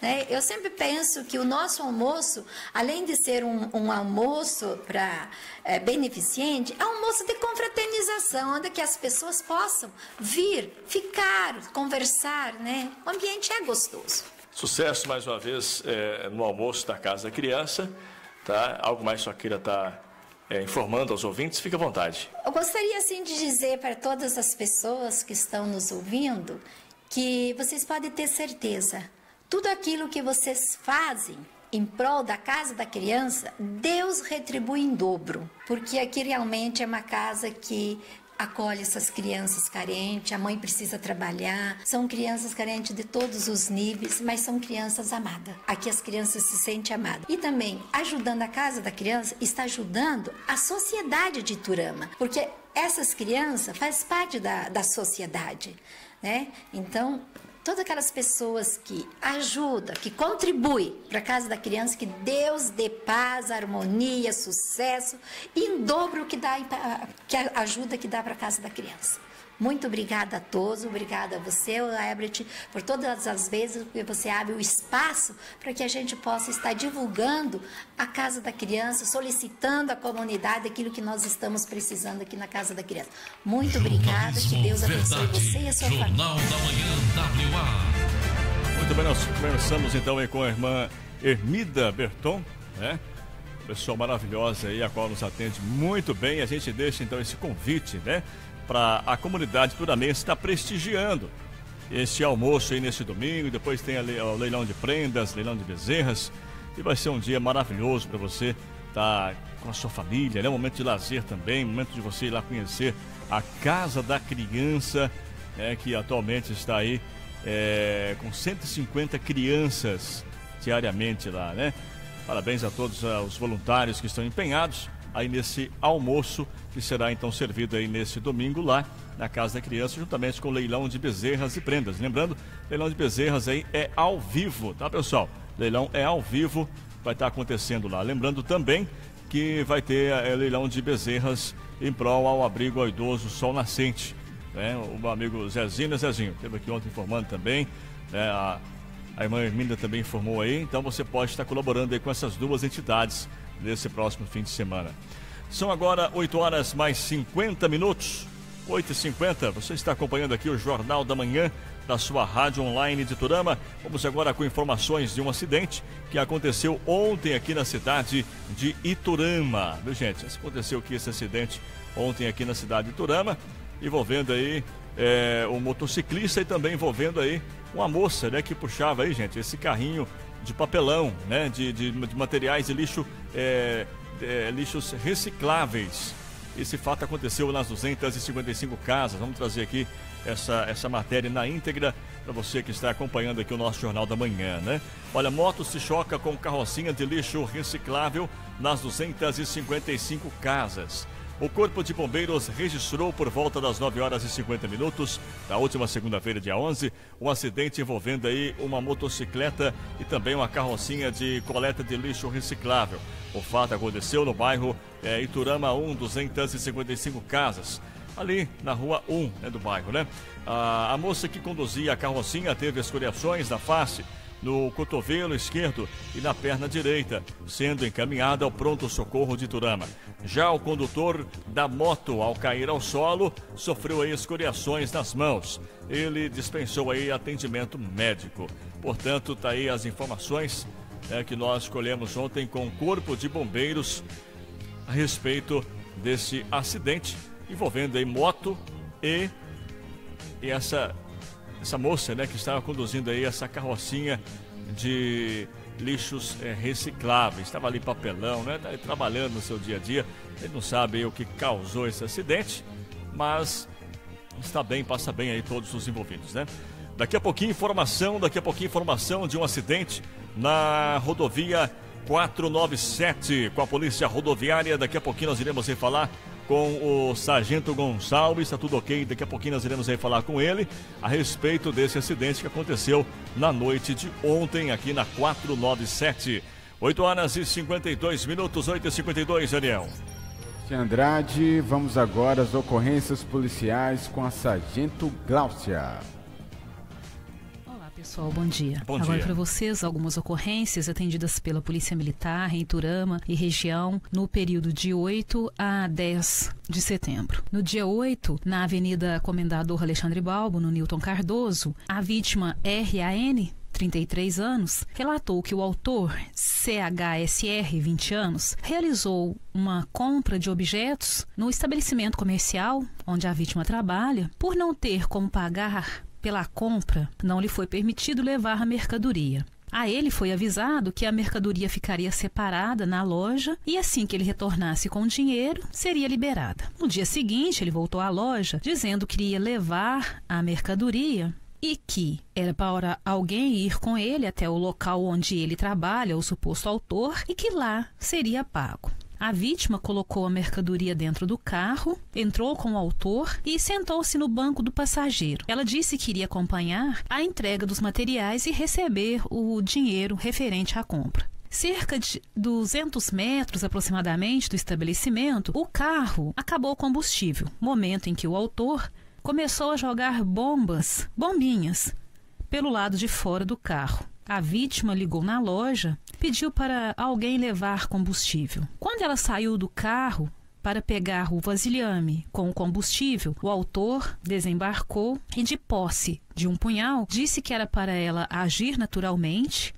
né? Eu sempre penso que o nosso almoço, além de ser um, um almoço para é, beneficente, é um almoço de confraternização, onde que as pessoas possam vir, ficar, conversar. Né? O ambiente é gostoso. Sucesso mais uma vez é, no almoço da Casa da Criança. Tá? Algo mais só queira estar tá, é, informando aos ouvintes, fique à vontade. Eu gostaria assim de dizer para todas as pessoas que estão nos ouvindo que vocês podem ter certeza tudo aquilo que vocês fazem em prol da casa da criança, Deus retribui em dobro, porque aqui realmente é uma casa que acolhe essas crianças carentes, a mãe precisa trabalhar, são crianças carentes de todos os níveis, mas são crianças amadas. Aqui as crianças se sentem amadas. E também, ajudando a casa da criança, está ajudando a sociedade de Turama, porque essas crianças fazem parte da, da sociedade, né? Então, todas aquelas pessoas que ajudam, que contribuem para a casa da criança, que Deus dê paz, harmonia, sucesso em dobro que dá que ajuda que dá para a casa da criança. Muito obrigada a todos, obrigada a você, Ebert, por todas as vezes que você abre o espaço para que a gente possa estar divulgando a Casa da Criança, solicitando à comunidade aquilo que nós estamos precisando aqui na Casa da Criança. Muito obrigada, que Deus abençoe você e a sua Jornal família. da Manhã WA. Muito bem, nós conversamos então aí com a irmã Ermida Berton, né? Pessoa maravilhosa aí, a qual nos atende muito bem. A gente deixa então esse convite, né? Para a comunidade turamense estar prestigiando esse almoço aí nesse domingo. Depois tem o leilão de prendas, leilão de bezerras. E vai ser um dia maravilhoso para você estar tá com a sua família, é né? um momento de lazer também, momento de você ir lá conhecer a Casa da Criança, né? que atualmente está aí é, com 150 crianças diariamente lá, né? Parabéns a todos uh, os voluntários que estão empenhados aí nesse almoço que será então servido aí nesse domingo lá na Casa da Criança, juntamente com o leilão de bezerras e prendas. Lembrando, leilão de bezerras aí é ao vivo, tá pessoal? Leilão é ao vivo, vai estar acontecendo lá. Lembrando também que vai ter é, leilão de bezerras em prol ao abrigo ao idoso Sol Nascente. Né? O meu amigo Zezinho, né, Zezinho, esteve aqui ontem informando também. Né? A, a irmã Hermíndia também informou aí, então você pode estar colaborando aí com essas duas entidades nesse próximo fim de semana. São agora 8 horas mais 50 minutos. 8h50, você está acompanhando aqui o Jornal da Manhã da sua rádio online de Turama. Vamos agora com informações de um acidente que aconteceu ontem aqui na cidade de Iturama. Viu, gente? Aconteceu aqui esse acidente ontem aqui na cidade de Iturama, envolvendo aí é, um motociclista e também envolvendo aí uma moça, né, que puxava aí, gente, esse carrinho de papelão, né, de, de, de materiais de lixo, é, é, lixos recicláveis. Esse fato aconteceu nas 255 casas. Vamos trazer aqui essa, essa matéria na íntegra para você que está acompanhando aqui o nosso Jornal da Manhã, né? Olha, moto se choca com carrocinha de lixo reciclável nas 255 casas. O Corpo de Bombeiros registrou por volta das 9 horas e 50 minutos da última segunda-feira, dia 11, um acidente envolvendo aí uma motocicleta e também uma carrocinha de coleta de lixo reciclável. O fato aconteceu no bairro é, Iturama 1, 255 casas ali na rua 1 né, do bairro, né? A, a moça que conduzia a carrocinha teve escoriações na face, no cotovelo esquerdo e na perna direita, sendo encaminhada ao pronto-socorro de Turama. Já o condutor da moto, ao cair ao solo, sofreu aí escoriações nas mãos. Ele dispensou aí atendimento médico. Portanto, tá aí as informações né, que nós escolhemos ontem com o Corpo de Bombeiros a respeito desse acidente envolvendo aí moto e, e essa, essa moça, né, que estava conduzindo aí essa carrocinha de lixos é, recicláveis. Estava ali papelão, né? Tá trabalhando no seu dia a dia. Ele não sabe o que causou esse acidente, mas está bem, passa bem aí todos os envolvidos, né? Daqui a pouquinho informação, daqui a pouquinho informação de um acidente na rodovia 497 com a polícia rodoviária. Daqui a pouquinho nós iremos falar com o Sargento Gonçalves, está tudo ok, daqui a pouquinho nós iremos aí falar com ele a respeito desse acidente que aconteceu na noite de ontem aqui na 497. 8 horas e 52 minutos, 8 e 52 Daniel. Andrade, vamos agora às ocorrências policiais com a Sargento Gláucia pessoal, bom dia. Bom Agora para vocês algumas ocorrências atendidas pela Polícia Militar em Iturama e região no período de 8 a 10 de setembro. No dia 8, na Avenida Comendador Alexandre Balbo, no Newton Cardoso, a vítima RAN 33 anos, relatou que o autor, CHSR, 20 anos, realizou uma compra de objetos no estabelecimento comercial onde a vítima trabalha, por não ter como pagar pela compra, não lhe foi permitido levar a mercadoria. A ele foi avisado que a mercadoria ficaria separada na loja e assim que ele retornasse com o dinheiro, seria liberada. No dia seguinte, ele voltou à loja dizendo que iria levar a mercadoria e que era para alguém ir com ele até o local onde ele trabalha, o suposto autor, e que lá seria pago. A vítima colocou a mercadoria dentro do carro, entrou com o autor e sentou-se no banco do passageiro. Ela disse que iria acompanhar a entrega dos materiais e receber o dinheiro referente à compra. Cerca de 200 metros aproximadamente do estabelecimento, o carro acabou o combustível, momento em que o autor começou a jogar bombas, bombinhas, pelo lado de fora do carro. A vítima ligou na loja, pediu para alguém levar combustível. Quando ela saiu do carro para pegar o vasilhame com o combustível, o autor desembarcou e, de posse de um punhal, disse que era para ela agir naturalmente.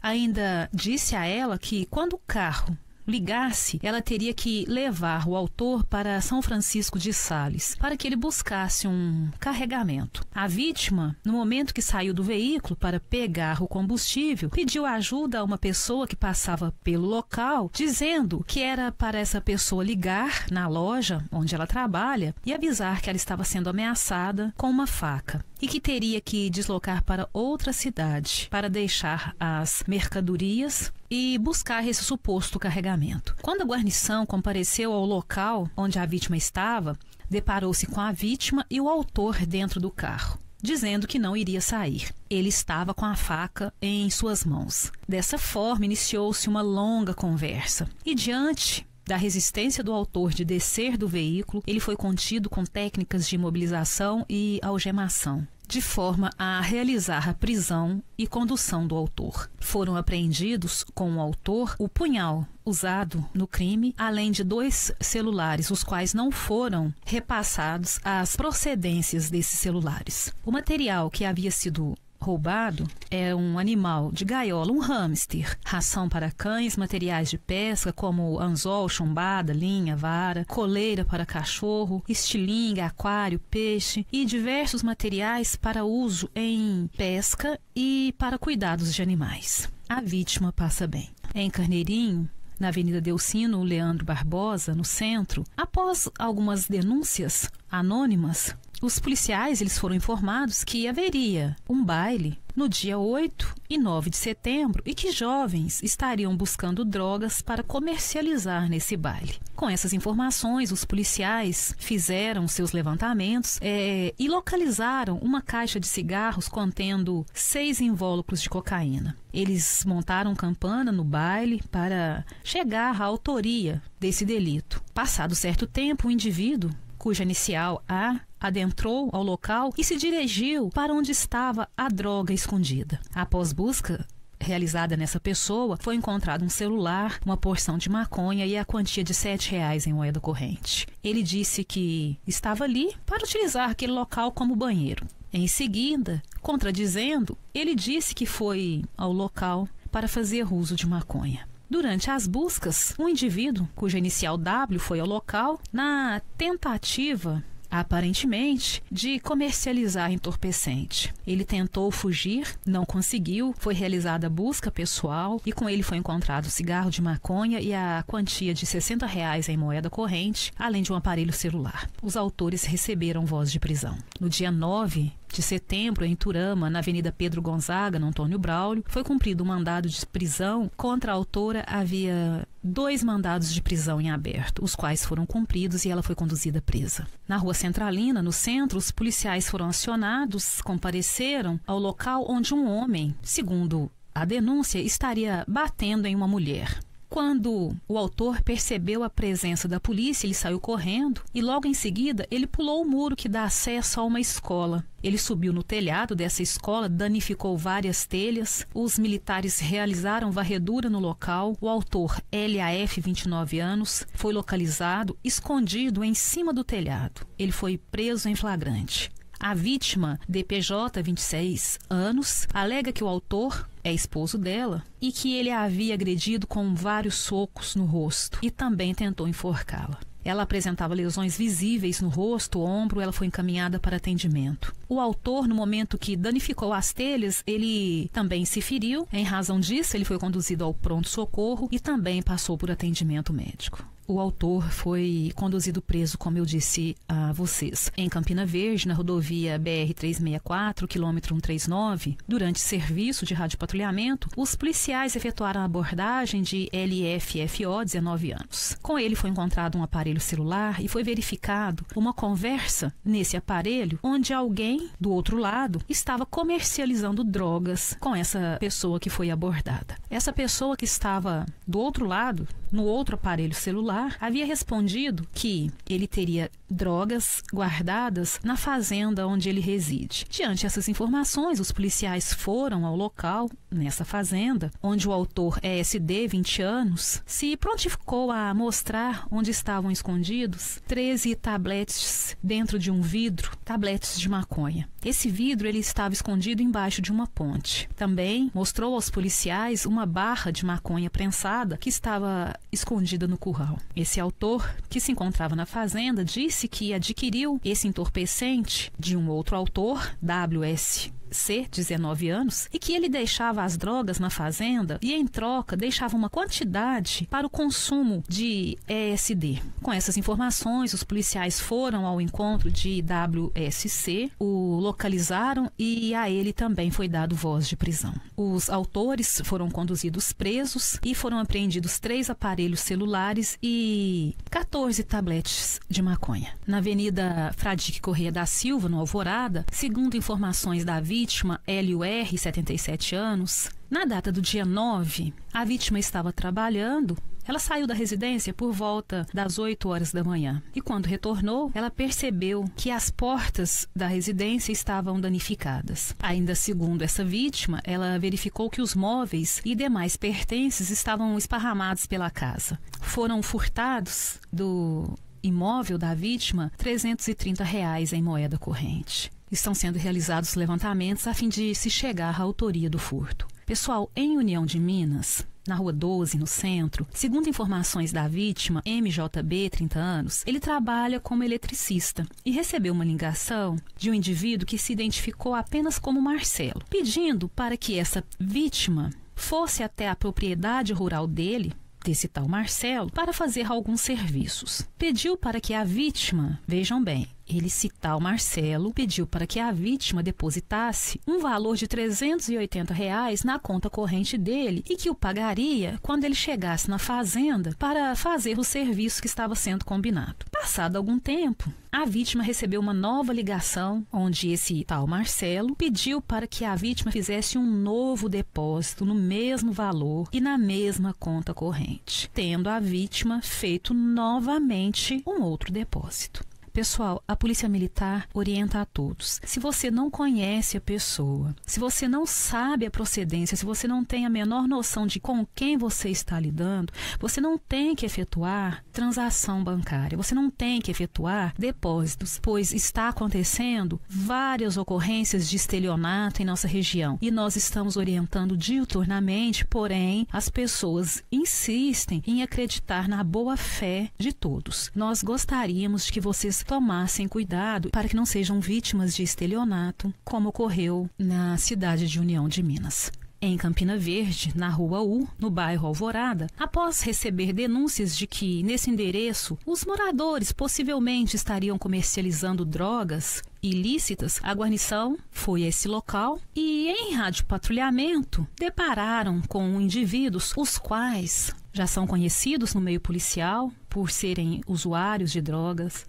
Ainda disse a ela que, quando o carro ligasse, ela teria que levar o autor para São Francisco de Sales para que ele buscasse um carregamento. A vítima, no momento que saiu do veículo para pegar o combustível, pediu ajuda a uma pessoa que passava pelo local, dizendo que era para essa pessoa ligar na loja onde ela trabalha e avisar que ela estava sendo ameaçada com uma faca e que teria que deslocar para outra cidade para deixar as mercadorias e buscar esse suposto carregamento. Quando a guarnição compareceu ao local onde a vítima estava, deparou-se com a vítima e o autor dentro do carro dizendo que não iria sair. Ele estava com a faca em suas mãos. Dessa forma, iniciou-se uma longa conversa. E diante da resistência do autor de descer do veículo, ele foi contido com técnicas de imobilização e algemação de forma a realizar a prisão e condução do autor. Foram apreendidos com o autor o punhal usado no crime, além de dois celulares, os quais não foram repassados às procedências desses celulares. O material que havia sido roubado é um animal de gaiola, um hamster, ração para cães, materiais de pesca como anzol, chumbada, linha, vara, coleira para cachorro, estilingue, aquário, peixe e diversos materiais para uso em pesca e para cuidados de animais. A vítima passa bem. Em Carneirinho, na Avenida Delcino Leandro Barbosa, no centro, após algumas denúncias anônimas, os policiais eles foram informados que haveria um baile no dia 8 e 9 de setembro e que jovens estariam buscando drogas para comercializar nesse baile. Com essas informações, os policiais fizeram seus levantamentos é, e localizaram uma caixa de cigarros contendo seis invólucros de cocaína. Eles montaram campana no baile para chegar à autoria desse delito. Passado certo tempo, o indivíduo cuja inicial A adentrou ao local e se dirigiu para onde estava a droga escondida. Após busca realizada nessa pessoa, foi encontrado um celular, uma porção de maconha e a quantia de sete reais em moeda corrente. Ele disse que estava ali para utilizar aquele local como banheiro. Em seguida, contradizendo, ele disse que foi ao local para fazer uso de maconha. Durante as buscas, um indivíduo, cuja inicial W foi ao local, na tentativa aparentemente, de comercializar entorpecente. Ele tentou fugir, não conseguiu, foi realizada busca pessoal e com ele foi encontrado cigarro de maconha e a quantia de 60 reais em moeda corrente, além de um aparelho celular. Os autores receberam voz de prisão. No dia 9 de setembro, em Turama, na Avenida Pedro Gonzaga, no Antônio Braulio, foi cumprido um mandado de prisão. Contra a autora havia dois mandados de prisão em aberto, os quais foram cumpridos e ela foi conduzida presa. Na rua Centralina, no centro, os policiais foram acionados, compareceram ao local onde um homem, segundo a denúncia, estaria batendo em uma mulher. Quando o autor percebeu a presença da polícia, ele saiu correndo e logo em seguida ele pulou o muro que dá acesso a uma escola. Ele subiu no telhado dessa escola, danificou várias telhas. Os militares realizaram varredura no local. O autor, LAF, 29 anos, foi localizado escondido em cima do telhado. Ele foi preso em flagrante. A vítima, DPJ, 26 anos, alega que o autor é esposo dela e que ele a havia agredido com vários socos no rosto e também tentou enforcá-la. Ela apresentava lesões visíveis no rosto, ombro, ela foi encaminhada para atendimento. O autor, no momento que danificou as telhas, ele também se feriu. Em razão disso, ele foi conduzido ao pronto-socorro e também passou por atendimento médico. O autor foi conduzido preso, como eu disse a vocês, em Campina Verde, na rodovia BR-364, quilômetro 139. Durante serviço de radiopatrulhamento, os policiais efetuaram a abordagem de LFFO, 19 anos. Com ele foi encontrado um aparelho celular e foi verificado uma conversa nesse aparelho onde alguém do outro lado estava comercializando drogas com essa pessoa que foi abordada. Essa pessoa que estava do outro lado, no outro aparelho celular, havia respondido que ele teria drogas guardadas na fazenda onde ele reside. Diante dessas informações, os policiais foram ao local, nessa fazenda, onde o autor ESD, 20 anos, se prontificou a mostrar onde estavam escondidos 13 tabletes dentro de um vidro, tabletes de maconha. Esse vidro ele estava escondido embaixo de uma ponte. Também mostrou aos policiais uma barra de maconha prensada que estava escondida no curral. Esse autor, que se encontrava na fazenda, disse que adquiriu esse entorpecente de um outro autor, WS C, 19 anos, e que ele deixava as drogas na fazenda e, em troca, deixava uma quantidade para o consumo de ESD. Com essas informações, os policiais foram ao encontro de WSC, o localizaram e a ele também foi dado voz de prisão. Os autores foram conduzidos presos e foram apreendidos três aparelhos celulares e 14 tabletes de maconha. Na Avenida Fradique Correia da Silva, no Alvorada, segundo informações da vítima, vítima, LUR, 77 anos, na data do dia 9, a vítima estava trabalhando. Ela saiu da residência por volta das 8 horas da manhã. E quando retornou, ela percebeu que as portas da residência estavam danificadas. Ainda segundo essa vítima, ela verificou que os móveis e demais pertences estavam esparramados pela casa. Foram furtados do imóvel da vítima 330 reais em moeda corrente estão sendo realizados levantamentos a fim de se chegar à autoria do furto. Pessoal, em União de Minas, na Rua 12, no centro, segundo informações da vítima, MJB, 30 anos, ele trabalha como eletricista e recebeu uma ligação de um indivíduo que se identificou apenas como Marcelo, pedindo para que essa vítima fosse até a propriedade rural dele, desse tal Marcelo, para fazer alguns serviços. Pediu para que a vítima, vejam bem, ele citar o Marcelo, pediu para que a vítima depositasse um valor de 380 reais na conta corrente dele e que o pagaria quando ele chegasse na fazenda para fazer o serviço que estava sendo combinado. Passado algum tempo, a vítima recebeu uma nova ligação onde esse tal Marcelo pediu para que a vítima fizesse um novo depósito no mesmo valor e na mesma conta corrente, tendo a vítima feito novamente um outro depósito. Pessoal, a Polícia Militar orienta a todos. Se você não conhece a pessoa, se você não sabe a procedência, se você não tem a menor noção de com quem você está lidando, você não tem que efetuar transação bancária, você não tem que efetuar depósitos, pois está acontecendo várias ocorrências de estelionato em nossa região e nós estamos orientando diuturnamente, porém, as pessoas insistem em acreditar na boa fé de todos. Nós gostaríamos que vocês tomassem cuidado para que não sejam vítimas de estelionato, como ocorreu na cidade de União de Minas. Em Campina Verde, na Rua U, no bairro Alvorada, após receber denúncias de que, nesse endereço, os moradores possivelmente estariam comercializando drogas ilícitas, a guarnição foi a esse local e, em rádio patrulhamento, depararam com indivíduos os quais já são conhecidos no meio policial por serem usuários de drogas,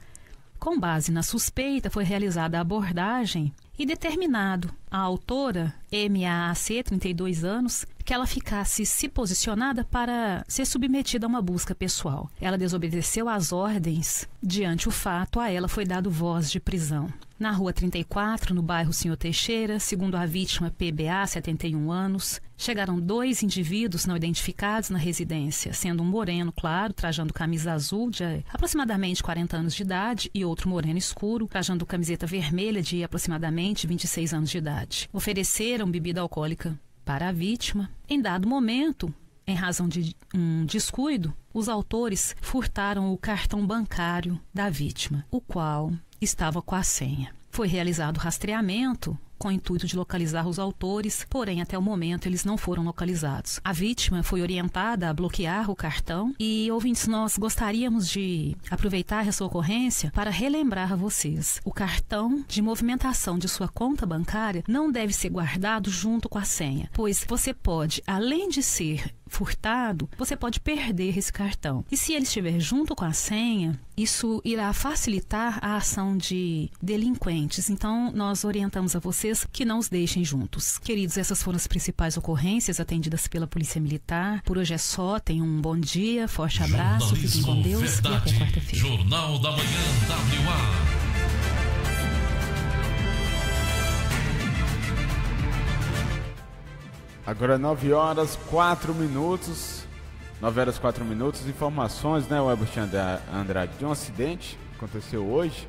com base na suspeita, foi realizada a abordagem e determinado à autora, MAAC, 32 anos, que ela ficasse se posicionada para ser submetida a uma busca pessoal. Ela desobedeceu às ordens. Diante o fato, a ela foi dado voz de prisão. Na rua 34, no bairro Senhor Teixeira, segundo a vítima PBA, 71 anos, chegaram dois indivíduos não identificados na residência, sendo um moreno, claro, trajando camisa azul de aproximadamente 40 anos de idade e outro moreno escuro, trajando camiseta vermelha de aproximadamente 26 anos de idade. Ofereceram bebida alcoólica para a vítima. Em dado momento, em razão de um descuido, os autores furtaram o cartão bancário da vítima, o qual estava com a senha. Foi realizado rastreamento com o intuito de localizar os autores, porém até o momento eles não foram localizados. A vítima foi orientada a bloquear o cartão e, ouvintes, nós gostaríamos de aproveitar essa ocorrência para relembrar a vocês: o cartão de movimentação de sua conta bancária não deve ser guardado junto com a senha, pois você pode, além de ser furtado, você pode perder esse cartão. E se ele estiver junto com a senha, isso irá facilitar a ação de delinquentes. Então, nós orientamos a vocês que não os deixem juntos. Queridos, essas foram as principais ocorrências atendidas pela Polícia Militar. Por hoje é só. Tenham um bom dia, forte abraço, fiquem com Deus verdade. e até quarta-feira. Jornal da Manhã WA. Agora 9 horas 4 minutos. 9 horas 4 minutos. Informações, né, Webert Andrade, de um acidente que aconteceu hoje.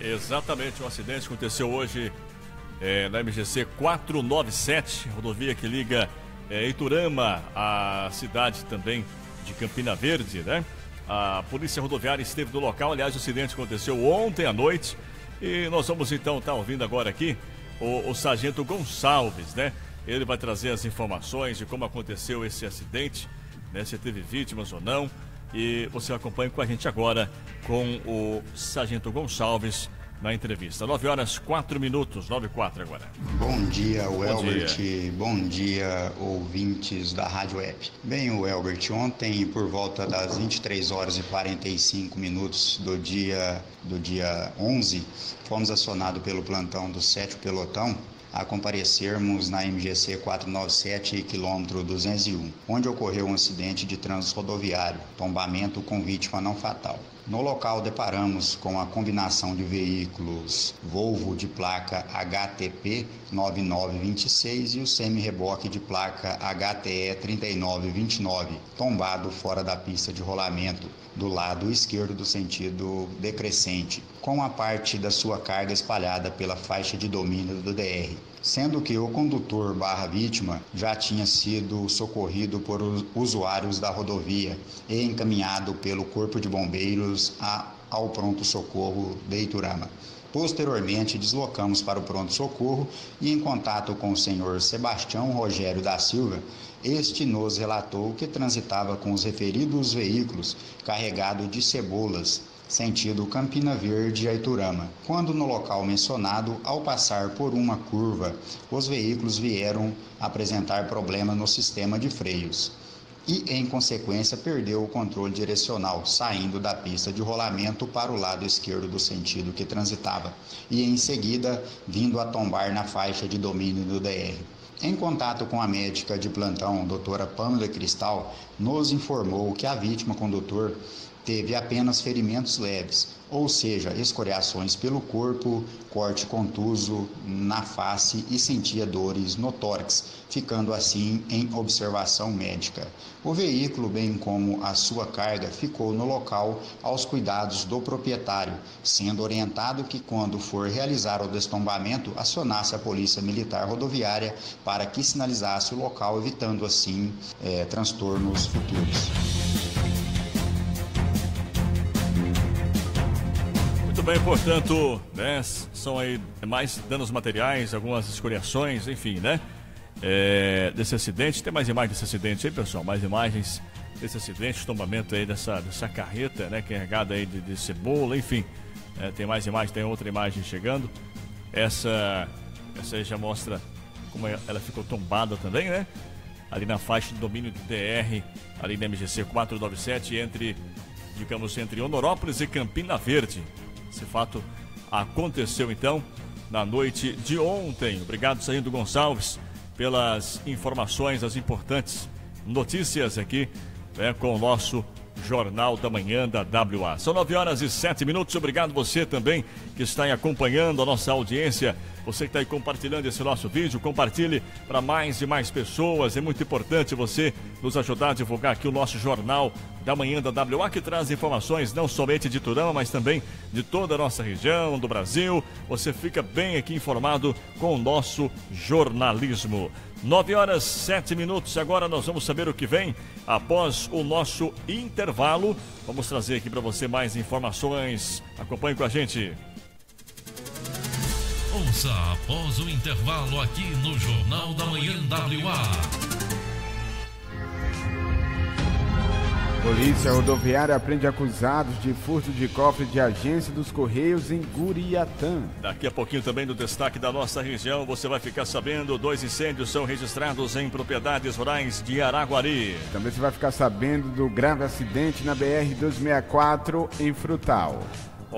Exatamente, um acidente aconteceu hoje é, na MGC 497, rodovia que liga é, Iturama à cidade também de Campina Verde, né? A polícia rodoviária esteve no local, aliás, o acidente aconteceu ontem à noite e nós vamos então estar tá ouvindo agora aqui o, o sargento Gonçalves, né? Ele vai trazer as informações de como aconteceu esse acidente, né, se teve vítimas ou não. E você acompanha com a gente agora com o Sargento Gonçalves na entrevista. 9 horas 4 minutos, 9 e 4 agora. Bom dia, Bom Elbert. dia. Bom dia, ouvintes da Rádio Web. Bem, o Elbert, ontem por volta das 23 horas e 45 minutos do dia do dia 11, fomos acionados pelo plantão do 7 Pelotão a comparecermos na MGC 497, quilômetro 201, onde ocorreu um acidente de trânsito rodoviário, tombamento com vítima não fatal. No local deparamos com a combinação de veículos Volvo de placa HTP 9926 e o semi-reboque de placa HTE 3929, tombado fora da pista de rolamento do lado esquerdo do sentido decrescente, com a parte da sua carga espalhada pela faixa de domínio do DR, sendo que o condutor barra vítima já tinha sido socorrido por usuários da rodovia e encaminhado pelo Corpo de Bombeiros a, ao pronto-socorro de Iturama. Posteriormente, deslocamos para o pronto-socorro e, em contato com o senhor Sebastião Rogério da Silva, este nos relatou que transitava com os referidos veículos carregado de cebolas, sentido Campina Verde a Iturama. Quando no local mencionado, ao passar por uma curva, os veículos vieram apresentar problema no sistema de freios e, em consequência, perdeu o controle direcional, saindo da pista de rolamento para o lado esquerdo do sentido que transitava, e em seguida vindo a tombar na faixa de domínio do DR. Em contato com a médica de plantão, doutora Pamela Cristal, nos informou que a vítima condutor teve apenas ferimentos leves, ou seja, escoriações pelo corpo, corte contuso na face e sentia dores no tórax, ficando assim em observação médica. O veículo, bem como a sua carga, ficou no local aos cuidados do proprietário, sendo orientado que quando for realizar o destombamento, acionasse a Polícia Militar Rodoviária para que sinalizasse o local, evitando assim eh, transtornos futuros. Bem, portanto, né, são aí mais danos materiais, algumas escoriações, enfim, né? É, desse acidente. Tem mais imagens desse acidente aí, pessoal? Mais imagens desse acidente, tombamento aí dessa, dessa carreta, né? Carregada aí de, de cebola, enfim. É, tem mais imagens, tem outra imagem chegando. Essa, essa aí já mostra como ela ficou tombada também, né? Ali na faixa de domínio do DR, ali na MGC 497, entre, digamos, entre Honorópolis e Campina Verde. Esse fato aconteceu então na noite de ontem. Obrigado, Saindo Gonçalves, pelas informações, as importantes notícias aqui né, com o nosso Jornal da Manhã da WA. São 9 horas e 7 minutos. Obrigado você também que está acompanhando a nossa audiência. Você que está aí compartilhando esse nosso vídeo, compartilhe para mais e mais pessoas. É muito importante você nos ajudar a divulgar aqui o nosso Jornal da Manhã da WA, que traz informações não somente de Turama, mas também de toda a nossa região, do Brasil. Você fica bem aqui informado com o nosso jornalismo. 9 horas 7 minutos. Agora nós vamos saber o que vem após o nosso intervalo. Vamos trazer aqui para você mais informações. Acompanhe com a gente. Ouça após o intervalo aqui no Jornal da Manhã WA. Polícia Rodoviária prende acusados de furto de cofre de agência dos Correios em Guriatã. Daqui a pouquinho também no destaque da nossa região, você vai ficar sabendo, dois incêndios são registrados em propriedades rurais de Araguari. Também você vai ficar sabendo do grave acidente na BR-264 em Frutal.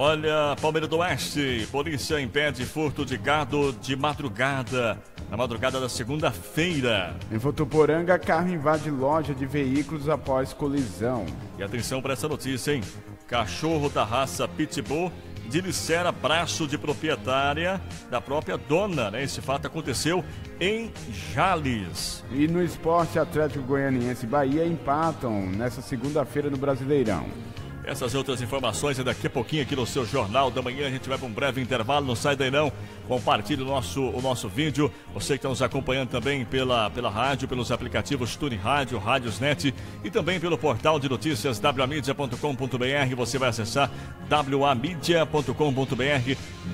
Olha, Palmeiras do Oeste, polícia impede furto de gado de madrugada, na madrugada da segunda-feira. Em Votuporanga, carro invade loja de veículos após colisão. E atenção para essa notícia, hein? Cachorro da raça Pitbull dilacera braço de proprietária da própria dona, né? Esse fato aconteceu em Jales. E no esporte, Atlético Goianiense e Bahia empatam nessa segunda-feira no Brasileirão. Essas outras informações é daqui a pouquinho aqui no seu Jornal da Manhã. A gente vai para um breve intervalo, não sai daí não. Compartilhe o nosso, o nosso vídeo. Você que está nos acompanhando também pela, pela rádio, pelos aplicativos Tune Rádio, Rádiosnet e também pelo portal de notícias wamídia.com.br. Você vai acessar wamídia.com.br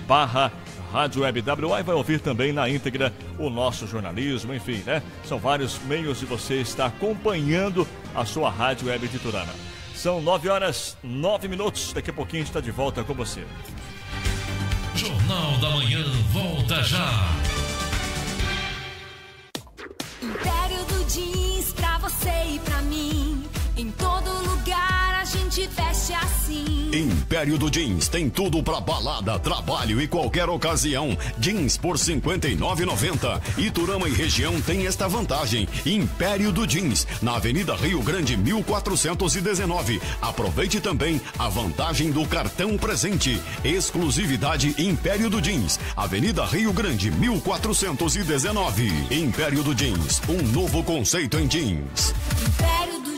barra Rádio Web WA e vai ouvir também na íntegra o nosso jornalismo, enfim, né? São vários meios de você estar acompanhando a sua Rádio Web de Turana. São 9 horas 9 minutos. Daqui a pouquinho a gente está de volta com você. Jornal da Manhã volta já. Império do jeans pra você e pra mim. Império do Jeans tem tudo pra balada, trabalho e qualquer ocasião. Jeans por R$ 59,90. Iturama e região tem esta vantagem. Império do Jeans, na Avenida Rio Grande 1419. Aproveite também a vantagem do cartão presente. Exclusividade Império do Jeans, Avenida Rio Grande 1419. Império do Jeans, um novo conceito em jeans. Império do jeans.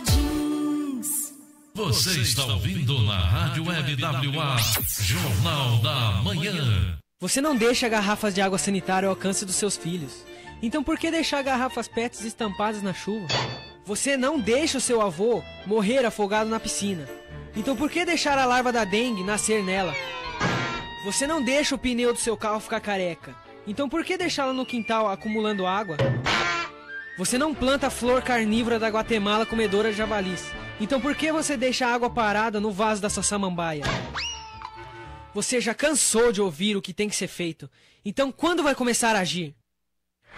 Você está ouvindo na Rádio Web WA, Jornal da Manhã. Você não deixa garrafas de água sanitária ao alcance dos seus filhos. Então por que deixar garrafas PETs estampadas na chuva? Você não deixa o seu avô morrer afogado na piscina. Então por que deixar a larva da dengue nascer nela? Você não deixa o pneu do seu carro ficar careca. Então por que deixá-la no quintal acumulando água? Você não planta a flor carnívora da Guatemala comedora de javalis. Então por que você deixa a água parada no vaso da sua samambaia? Você já cansou de ouvir o que tem que ser feito. Então quando vai começar a agir?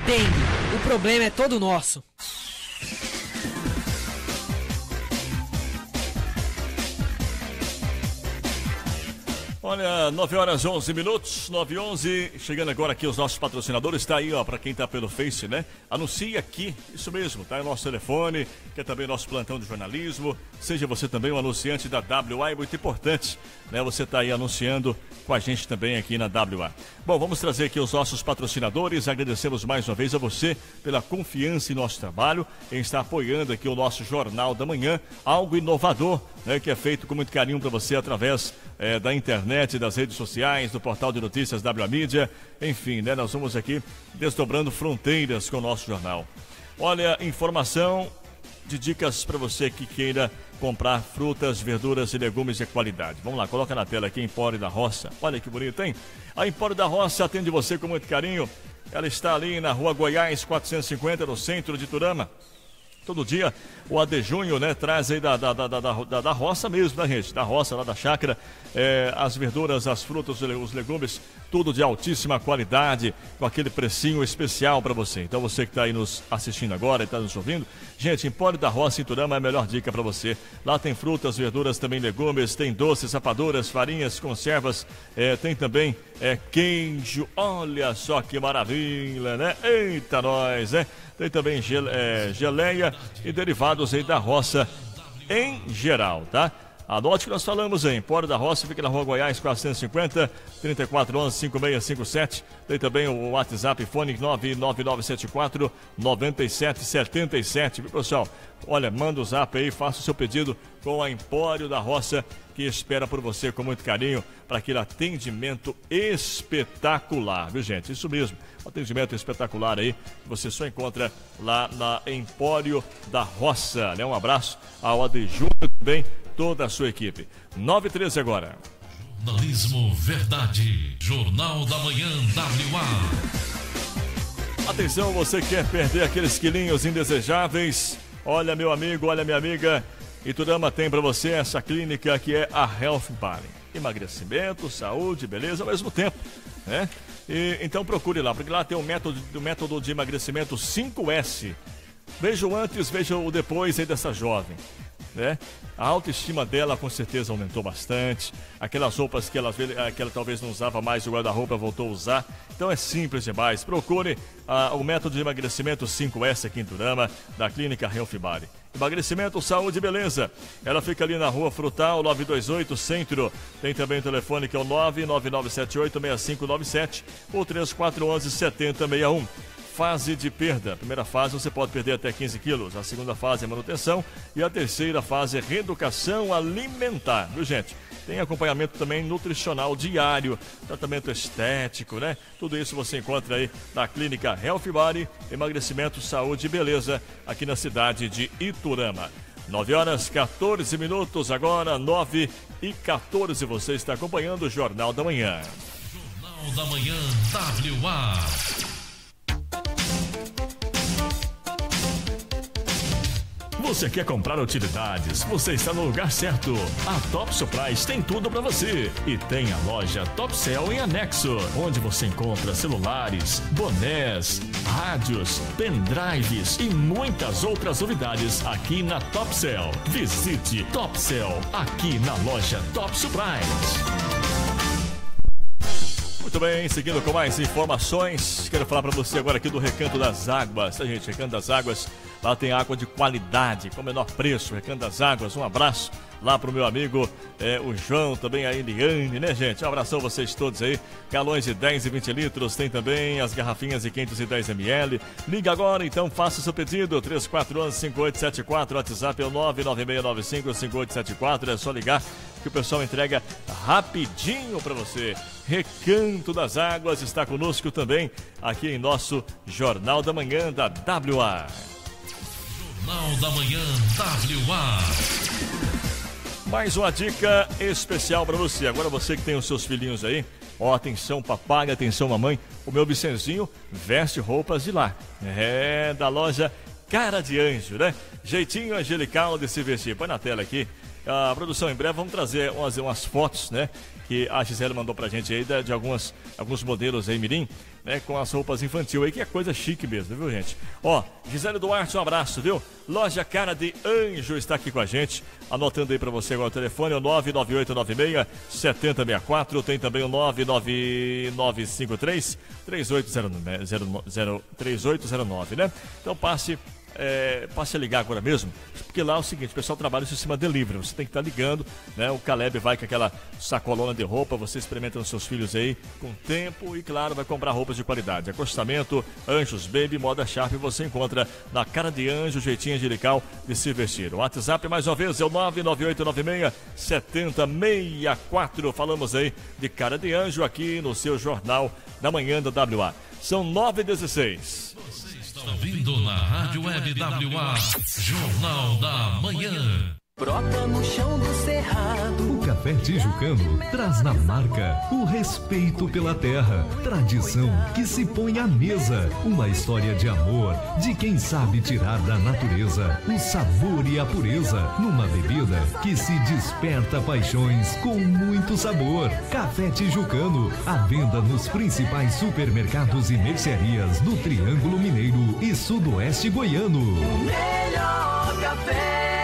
Dengue, o problema é todo nosso. Olha, 9 horas 11 minutos, 9 e 11, chegando agora aqui os nossos patrocinadores, tá aí ó, para quem tá pelo Face, né? Anuncia aqui, isso mesmo, tá o nosso telefone, que é também nosso plantão de jornalismo, seja você também um anunciante da WA, é muito importante, né? Você tá aí anunciando com a gente também aqui na WA. Bom, vamos trazer aqui os nossos patrocinadores, agradecemos mais uma vez a você pela confiança em nosso trabalho, em estar apoiando aqui o nosso Jornal da Manhã, algo inovador, né? Que é feito com muito carinho para você através é, da internet, das redes sociais, do portal de notícias W Mídia. Enfim, né, nós vamos aqui desdobrando fronteiras com o nosso jornal. Olha, informação de dicas para você que queira comprar frutas, verduras e legumes de qualidade. Vamos lá, coloca na tela aqui Empório da Roça. Olha que bonito, hein? A Empório da Roça atende você com muito carinho. Ela está ali na rua Goiás 450, no centro de Turama. Todo dia o AD Junho, né, traz aí da, da, da, da, da roça mesmo, né, gente? Da roça, lá da chácara, é, as verduras, as frutas, os legumes, tudo de altíssima qualidade, com aquele precinho especial para você. Então você que está aí nos assistindo agora e está nos ouvindo, gente, Empório da Roça em Turama é a melhor dica para você. Lá tem frutas, verduras, também legumes, tem doces, rapaduras, farinhas, conservas, é, tem também é, queijo. Olha só que maravilha, né? Eita, nós, né? Tem também gel, é, geleia e derivados aí da roça em geral, tá? Anote que nós falamos em Empório da Roça, fica na Rua Goiás 450 3411 5657. Tem também o WhatsApp fone 99974 9777. Viu, pessoal? Olha, manda o zap aí, faça o seu pedido com a Empório da Roça, que espera por você com muito carinho para aquele atendimento espetacular, viu, gente? Isso mesmo, atendimento espetacular aí, que você só encontra lá na Empório da Roça, né? Um abraço ao Adejúnior também, toda a sua equipe. 913 agora. Jornalismo Verdade. Jornal da Manhã WA. Atenção, você quer perder aqueles quilinhos indesejáveis? Olha, meu amigo, olha, minha amiga. Iturama tem para você essa clínica que é a Health Body. Emagrecimento, saúde, beleza ao mesmo tempo, né? E, então procure lá, porque lá tem o método, o método de emagrecimento 5S. Veja o antes, veja o depois aí dessa jovem né? A autoestima dela com certeza aumentou bastante. Aquelas roupas que ela, que ela talvez não usava mais, o guarda-roupa voltou a usar. Então é simples demais. Procure ah, o método de emagrecimento 5S aqui em Durama, da clínica Health Body. Emagrecimento, saúde e beleza. Ela fica ali na rua Frutal, 928 Centro. Tem também o telefone que é o 999786597 ou 3411 7061 fase de perda. Primeira fase você pode perder até 15 quilos, a segunda fase é manutenção e a terceira fase é reeducação alimentar, viu gente? Tem acompanhamento também nutricional diário, tratamento estético, né? Tudo isso você encontra aí na clínica Health Body, emagrecimento, saúde e beleza, aqui na cidade de Iturama. 9 horas 14 minutos, agora 9 e 14. Você está acompanhando o Jornal da Manhã. Jornal da Manhã WA. Você quer comprar utilidades? Você está no lugar certo. A Top Supplies tem tudo para você. E tem a loja Top Cell em anexo, onde você encontra celulares, bonés, rádios, pendrives e muitas outras novidades aqui na Top Cell. Visite Top Cell aqui na loja Top Supplies. Muito bem, seguindo com mais informações, quero falar para você agora aqui do Recanto das Águas, tá gente? Recanto das Águas, lá tem água de qualidade, com menor preço. Recanto das Águas, um abraço lá pro meu amigo é, o João, também a Eliane, né, gente? Um abração a vocês todos aí. Galões de 10 e 20 litros, tem também as garrafinhas de 510 ml. Liga agora, então, faça o seu pedido. 3411-5874, WhatsApp é o 99695-5874. É só ligar que o pessoal entrega rapidinho para você. Recanto das Águas está conosco também aqui em nosso Jornal da Manhã da WA. Jornal da Manhã WA. Mais uma dica especial para você. Agora você que tem os seus filhinhos aí, ó, atenção papai, atenção mamãe, o meu Bicenzinho veste roupas de lá. É, da loja Cara de Anjo, né? Jeitinho angelical de se vestir. Põe na tela aqui. A produção em breve vamos trazer umas, umas fotos, né? Que a Gisele mandou pra gente aí de, de algumas, alguns modelos aí, Mirim, né? Com as roupas infantil aí, que é coisa chique mesmo, viu, gente? Ó, Gisele Duarte, um abraço, viu? Loja Cara de Anjo está aqui com a gente. Anotando aí pra você agora o telefone, é o 99896 7064. Tem também o 99953 3809, 3809, né? Então passe é, passe a ligar agora mesmo, porque lá é o seguinte, o pessoal trabalha em sistema delivery, você tem que estar tá ligando, né? O Caleb vai com aquela sacolona de roupa, você experimenta nos seus filhos aí com tempo e, claro, vai comprar roupas de qualidade. Acostamento, Anjos Baby, Moda Sharp, você encontra na cara de anjo, jeitinho angelical de se vestir. O WhatsApp, mais uma vez, é o 99896 7064. Falamos aí de cara de anjo aqui no seu Jornal da Manhã da WA. São 9h16. Ouvindo na Rádio Web WA, Jornal da Manhã. Brota no chão do cerrado. O café tijucano traz na marca o respeito pela terra, tradição que se põe à mesa, uma história de amor de quem sabe tirar da natureza o sabor e a pureza numa bebida que se desperta paixões com muito sabor. Café tijucano, à venda nos principais supermercados e mercearias do Triângulo Mineiro e Sudoeste Goiano. O melhor café.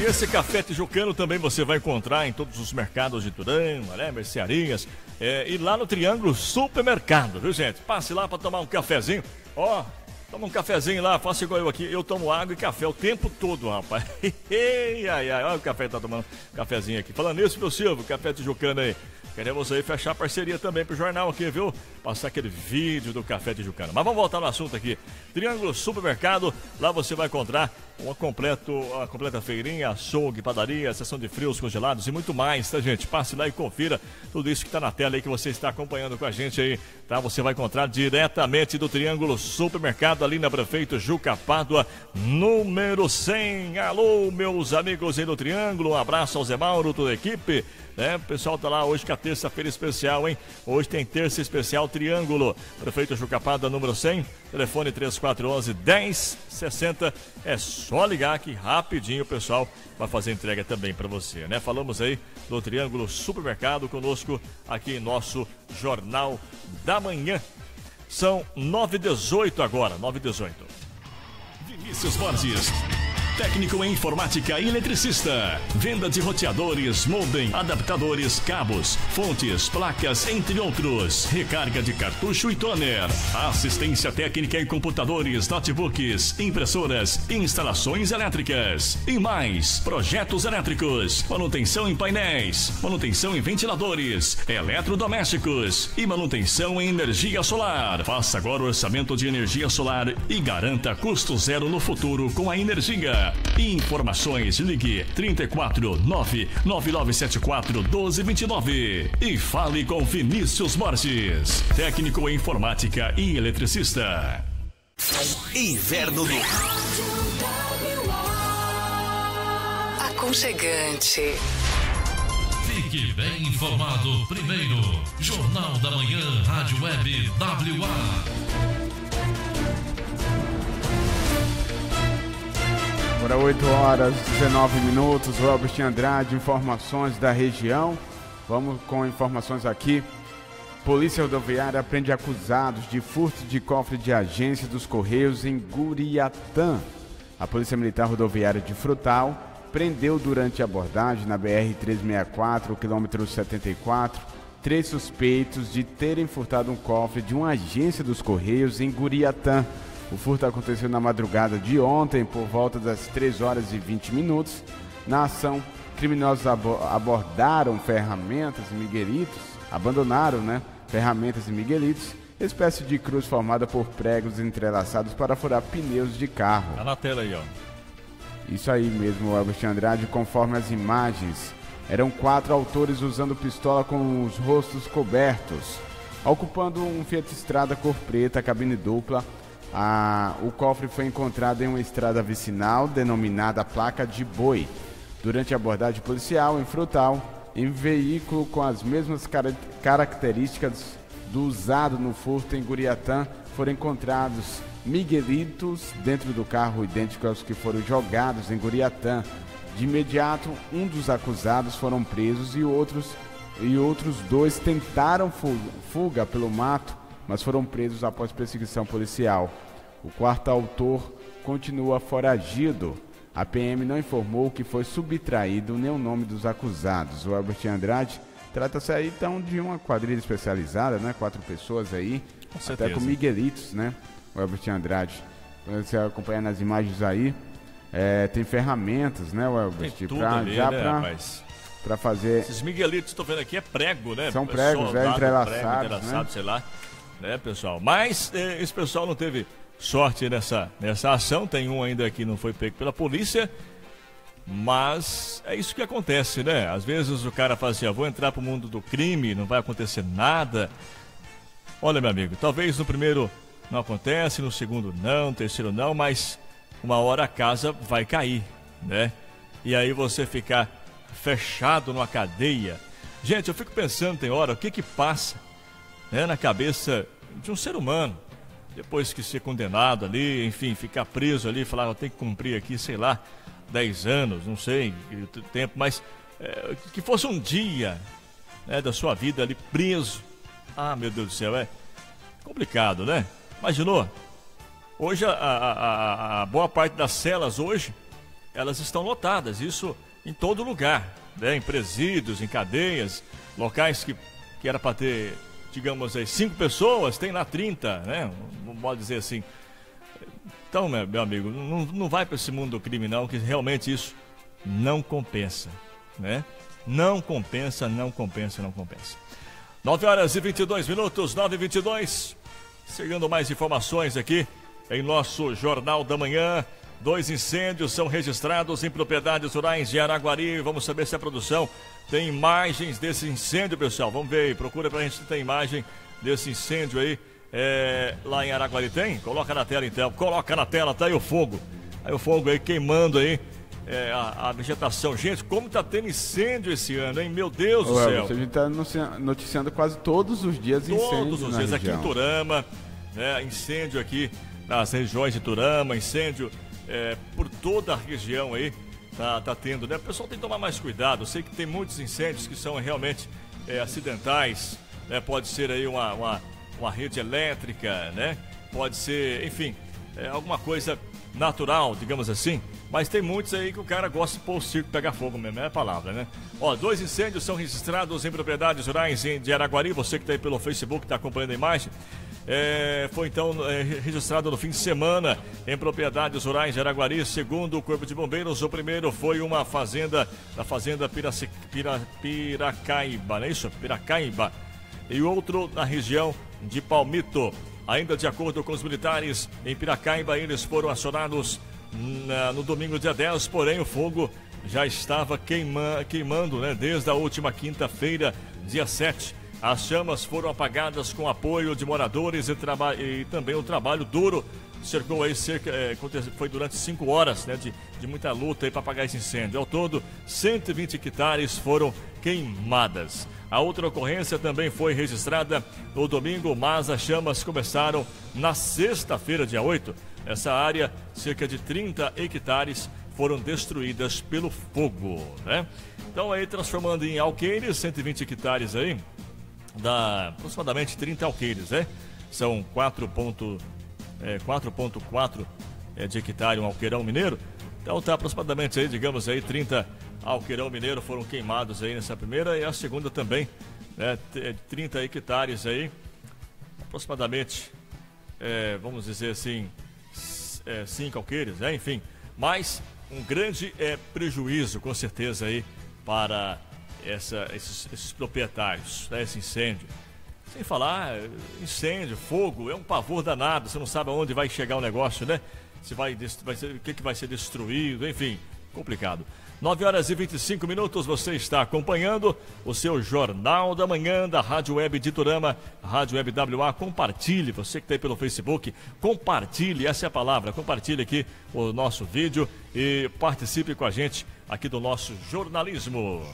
E esse café tijucano também você vai encontrar em todos os mercados de Turama, né? Mercearias. É, e lá no Triângulo Supermercado, viu gente? Passe lá para tomar um cafezinho. Ó, toma um cafezinho lá, faça igual eu aqui. Eu tomo água e café o tempo todo, rapaz. ai, ai, olha o café tá tomando cafezinho aqui. Falando nisso, meu Silvio, café tijucano aí. Queremos aí fechar parceria também pro jornal aqui, viu? Passar aquele vídeo do Café Tijucana. Mas vamos voltar no assunto aqui. Triângulo Supermercado, lá você vai encontrar uma, completo, uma completa feirinha, açougue, padaria, sessão de frios congelados e muito mais, tá, gente? Passe lá e confira tudo isso que tá na tela aí que você está acompanhando com a gente aí, tá? Você vai encontrar diretamente do Triângulo Supermercado, ali na Prefeito Juca Pádua, número 100. Alô, meus amigos aí do Triângulo, um abraço ao Zé Mauro, toda a equipe né? O pessoal tá lá hoje com a terça-feira especial, hein? Hoje tem terça especial Triângulo. Prefeito Jucapada, número 100, telefone 3411 1060. É só ligar aqui rapidinho, o pessoal vai fazer entrega também para você, né? Falamos aí do Triângulo Supermercado conosco aqui em nosso Jornal da Manhã. São 9h18 agora, 9h18. Vinícius Borges. Técnico em informática e eletricista. Venda de roteadores, modem, adaptadores, cabos, fontes, placas, entre outros. Recarga de cartucho e toner. Assistência técnica em computadores, notebooks, impressoras, instalações elétricas. E mais, projetos elétricos, manutenção em painéis, manutenção em ventiladores, eletrodomésticos e manutenção em energia solar. Faça agora o orçamento de energia solar e garanta custo zero no futuro com a Informações ligue 34 99974 1229 e fale com Vinícius Borges, técnico em informática e eletricista. Inverno no Aconchegante. Fique bem informado primeiro. Jornal da Manhã, Rádio Web WA. Agora 8 horas 19 minutos, Robert Andrade, informações da região. Vamos com informações aqui. Polícia Rodoviária prende acusados de furto de cofre de agência dos Correios em Guriatã. A Polícia Militar Rodoviária de Frutal prendeu durante a abordagem na BR-364, quilômetro 74, três suspeitos de terem furtado um cofre de uma agência dos Correios em Guriatã. O furto aconteceu na madrugada de ontem, por volta das 3 horas e 20 minutos. Na ação, criminosos abordaram ferramentas e miguelitos, abandonaram, né? Ferramentas e miguelitos, espécie de cruz formada por pregos entrelaçados para furar pneus de carro. Tá na tela aí, ó. Isso aí mesmo, Agostinho Andrade, conforme as imagens. Eram quatro autores usando pistola com os rostos cobertos, ocupando um Fiat Strada cor preta, cabine dupla, a, o cofre foi encontrado em uma estrada vicinal denominada Placa de Boi. Durante a abordagem policial em Frutal, em veículo com as mesmas car características do usado no furto em Guriatã, foram encontrados miguelitos dentro do carro idênticos aos que foram jogados em Guriatã. De imediato, um dos acusados foram presos e outros, e outros dois tentaram fuga pelo mato mas foram presos após perseguição policial. O quarto autor continua foragido. A PM não informou que foi subtraído nem o nome dos acusados. O Albert Andrade trata-se aí então de uma quadrilha especializada, né? Quatro pessoas aí, com até com Miguelitos, né? O Albert Andrade. Você acompanhar nas imagens aí, é, tem ferramentas, né, o Albert? Tem pra, ali, já né, pra, rapaz? Pra fazer. Esses Miguelitos, estou vendo aqui, é prego, né? São pregos, é, entrelaçados. Prego, entrelaçado, né? sei lá né, pessoal? Mas eh, esse pessoal não teve sorte nessa, nessa ação. Tem um ainda que não foi pego pela polícia. Mas é isso que acontece, né? Às vezes o cara fala assim: ah, vou entrar pro mundo do crime, não vai acontecer nada. Olha, meu amigo, talvez no primeiro não acontece, no segundo não, no terceiro não, mas uma hora a casa vai cair, né? E aí você ficar fechado numa cadeia. Gente, eu fico pensando, tem hora, o que que passa né, na cabeça de um ser humano. Depois que ser condenado ali, enfim, ficar preso ali, falar, eu tenho que cumprir aqui, sei lá, 10 anos, não sei o tempo, mas é, que fosse um dia né, da sua vida ali preso. Ah, meu Deus do céu, é complicado, né? Imaginou? Hoje a, a, a, boa parte das celas hoje, elas estão lotadas, isso em todo lugar, né? em presídios, em cadeias, locais que, que era para ter digamos aí, cinco pessoas, tem lá 30, né? Pode dizer assim. Então, meu amigo, não, não vai para esse mundo do crime não, que realmente isso não compensa, né? Não compensa, não compensa, não compensa. 9 horas e 22 minutos, 9 e 22. Chegando mais informações aqui em nosso Jornal da Manhã. Dois incêndios são registrados em propriedades rurais de Araguari. Vamos saber se a produção tem imagens desse incêndio, pessoal. Vamos ver aí, procura pra gente se tem imagem desse incêndio aí. É, lá em Araguari tem? Coloca na tela então. Coloca na tela, tá aí o fogo. Aí o fogo aí queimando aí. É, a, a, vegetação. Gente, como tá tendo incêndio esse ano, hein? Meu Deus do céu. A gente tá noticiando quase todos os dias todos incêndio. Todos os dias. Região. Aqui em Turama, né? incêndio aqui nas regiões de Turama, incêndio é, por toda a região aí tá, tá tendo, né? O pessoal tem que tomar mais cuidado. Eu sei que tem muitos incêndios que são realmente é, acidentais, né? Pode ser aí uma, uma, uma rede elétrica, né? Pode ser, enfim, é, alguma coisa natural, digamos assim. Mas tem muitos aí que o cara gosta de pôr o circo pegar fogo mesmo, é a palavra, né? Ó, dois incêndios são registrados em propriedades rurais de Araguari. Você que está aí pelo Facebook, está acompanhando a imagem. É, foi então é, registrado no fim de semana em propriedades rurais de Araguari, segundo o Corpo de Bombeiros. O primeiro foi uma fazenda, na fazenda Piraci, Pira, Piracaiba, não é isso? Piracaiba. E outro na região de Palmito. Ainda de acordo com os militares, em Piracaiba eles foram acionados na, no domingo dia 10, porém o fogo já estava queima, queimando né, desde a última quinta-feira, dia 7. As chamas foram apagadas com apoio de moradores e, e também o trabalho duro cercou aí cerca, é, foi durante cinco horas né, de, de muita luta para apagar esse incêndio. Ao todo, 120 hectares foram queimadas. A outra ocorrência também foi registrada no domingo, mas as chamas começaram na sexta-feira, dia 8. Essa área, cerca de 30 hectares, foram destruídas pelo fogo, né? Então aí transformando em alqueires, 120 hectares aí, dá aproximadamente 30 alqueires, né? São 4,4 é, 4,4 é, de hectare um alqueirão mineiro. Então está aproximadamente aí, digamos aí, 30 alqueirão mineiro foram queimados aí nessa primeira e a segunda também, né? 30 é, hectares aí, aproximadamente, é, vamos dizer assim, é, 5 alqueires, né? Enfim, mas um grande é, prejuízo, com certeza aí, para essa, esses, esses proprietários, né, esse incêndio. Sem falar, incêndio, fogo, é um pavor danado, você não sabe aonde vai chegar o negócio, né? Se vai, vai ser, o que, que vai ser destruído, enfim, complicado. 9 horas e 25 minutos, você está acompanhando o seu Jornal da Manhã da Rádio Web de Turama, Rádio Web WA. Compartilhe, você que está aí pelo Facebook, compartilhe, essa é a palavra, compartilhe aqui o nosso vídeo e participe com a gente aqui do nosso jornalismo.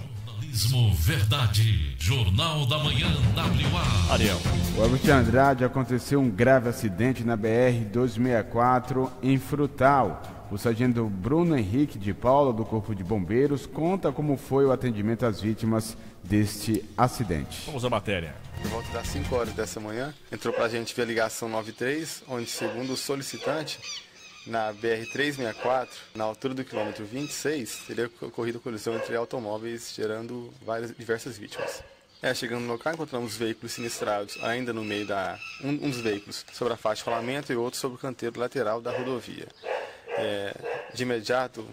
Jornalismo Verdade. Jornal da Manhã WA. Ariel. O Albert Andrade aconteceu um grave acidente na BR 264 em Frutal. O sargento Bruno Henrique de Paula, do Corpo de Bombeiros, conta como foi o atendimento às vítimas deste acidente. Vamos à matéria. Por volta das 5 horas dessa manhã, entrou para a gente via ligação 93, onde, segundo o solicitante, na BR-364, na altura do quilômetro 26, teria ocorrido colisão entre automóveis, gerando várias, diversas vítimas. É, chegando no local, encontramos veículos sinistrados ainda no meio da. Um, um dos veículos sobre a faixa de rolamento e outro sobre o canteiro lateral da rodovia. É, de imediato,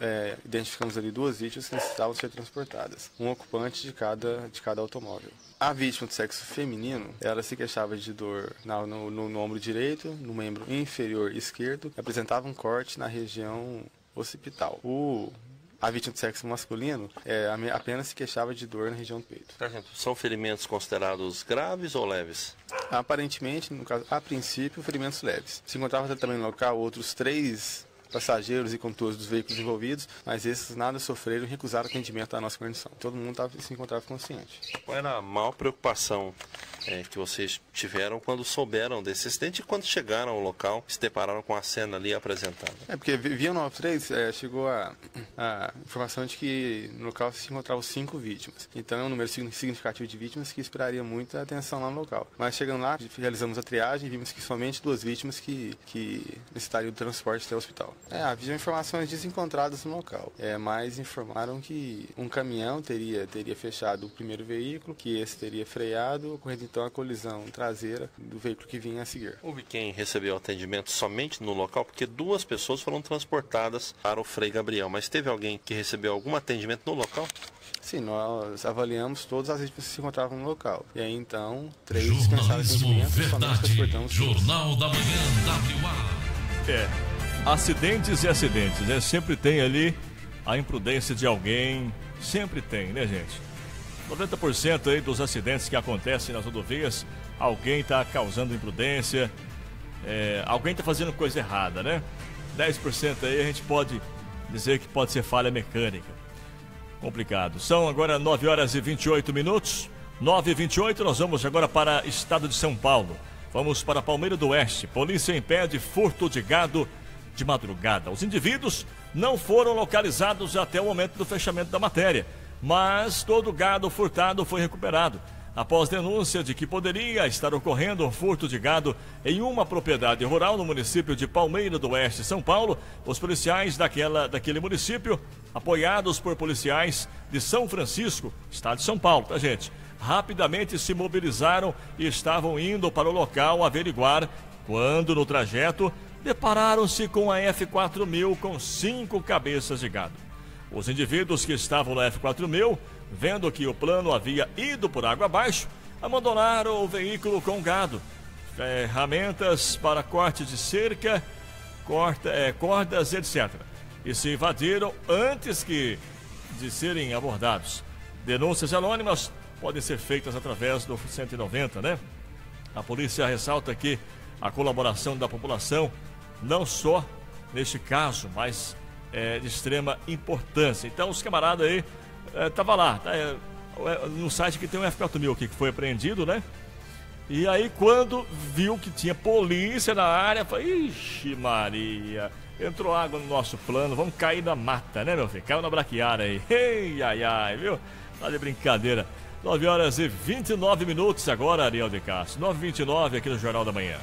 é, identificamos ali duas vítimas que necessitavam ser transportadas, um ocupante de cada, de cada automóvel. A vítima do sexo feminino, ela se queixava de dor no, no, no ombro direito, no membro inferior esquerdo, apresentava um corte na região occipital. O a vítima do sexo masculino é, apenas se queixava de dor na região do peito. São ferimentos considerados graves ou leves? Aparentemente, no caso, a princípio, ferimentos leves. Se encontrava também no local outros três passageiros e condutores dos veículos envolvidos, mas esses nada sofreram e recusaram atendimento à nossa condição. Todo mundo tava, se encontrava consciente. Qual era a maior preocupação é, que vocês tiveram quando souberam desse acidente e quando chegaram ao local, se depararam com a cena ali apresentada? É porque via 93, é, chegou a, a, informação de que no local se encontravam cinco vítimas. Então é um número significativo de vítimas que esperaria muita atenção lá no local. Mas chegando lá, realizamos a triagem e vimos que somente duas vítimas que, que necessitariam do transporte até o hospital. É, havia informações desencontradas no local, é, mas informaram que um caminhão teria, teria fechado o primeiro veículo, que esse teria freado, ocorrendo então a colisão traseira do veículo que vinha a seguir. Houve quem recebeu atendimento somente no local, porque duas pessoas foram transportadas para o Frei Gabriel, mas teve alguém que recebeu algum atendimento no local? Sim, nós avaliamos todas as vítimas que se encontravam no local. E aí então, três dispensaram atendimento, somente transportamos Jornal da Manhã WA. É acidentes e acidentes, né? Sempre tem ali a imprudência de alguém, sempre tem, né, gente? 90% aí dos acidentes que acontecem nas rodovias, alguém está causando imprudência, é, alguém está fazendo coisa errada, né? 10% aí a gente pode dizer que pode ser falha mecânica. Complicado. São agora 9 horas e 28 minutos. 9 e 28, nós vamos agora para estado de São Paulo. Vamos para Palmeira do Oeste. Polícia impede furto de gado de madrugada. Os indivíduos não foram localizados até o momento do fechamento da matéria, mas todo o gado furtado foi recuperado. Após denúncia de que poderia estar ocorrendo um furto de gado em uma propriedade rural no município de Palmeira do Oeste, São Paulo, os policiais daquela, daquele município, apoiados por policiais de São Francisco, estado de São Paulo, tá gente? Rapidamente se mobilizaram e estavam indo para o local averiguar quando no trajeto depararam-se com a F4000 com cinco cabeças de gado. Os indivíduos que estavam no F4000 vendo que o plano havia ido por água abaixo, abandonaram o veículo com gado, ferramentas para corte de cerca, corta, é, cordas, etc. E se invadiram antes que de serem abordados. Denúncias anônimas podem ser feitas através do 190, né? A polícia ressalta que a colaboração da população, não só neste caso, mas é de extrema importância. Então, os camaradas aí é, tava lá, tá, é, é, no site que tem um F4000 aqui que foi apreendido, né? E aí quando viu que tinha polícia na área, falei, ixi Maria, entrou água no nosso plano, vamos cair na mata, né meu filho? Caiu na braquiária aí, ei, ai, ai, viu? Tá de brincadeira. 9 horas e 29 minutos agora, Ariel de Castro. 9 h 29 aqui no Jornal da Manhã.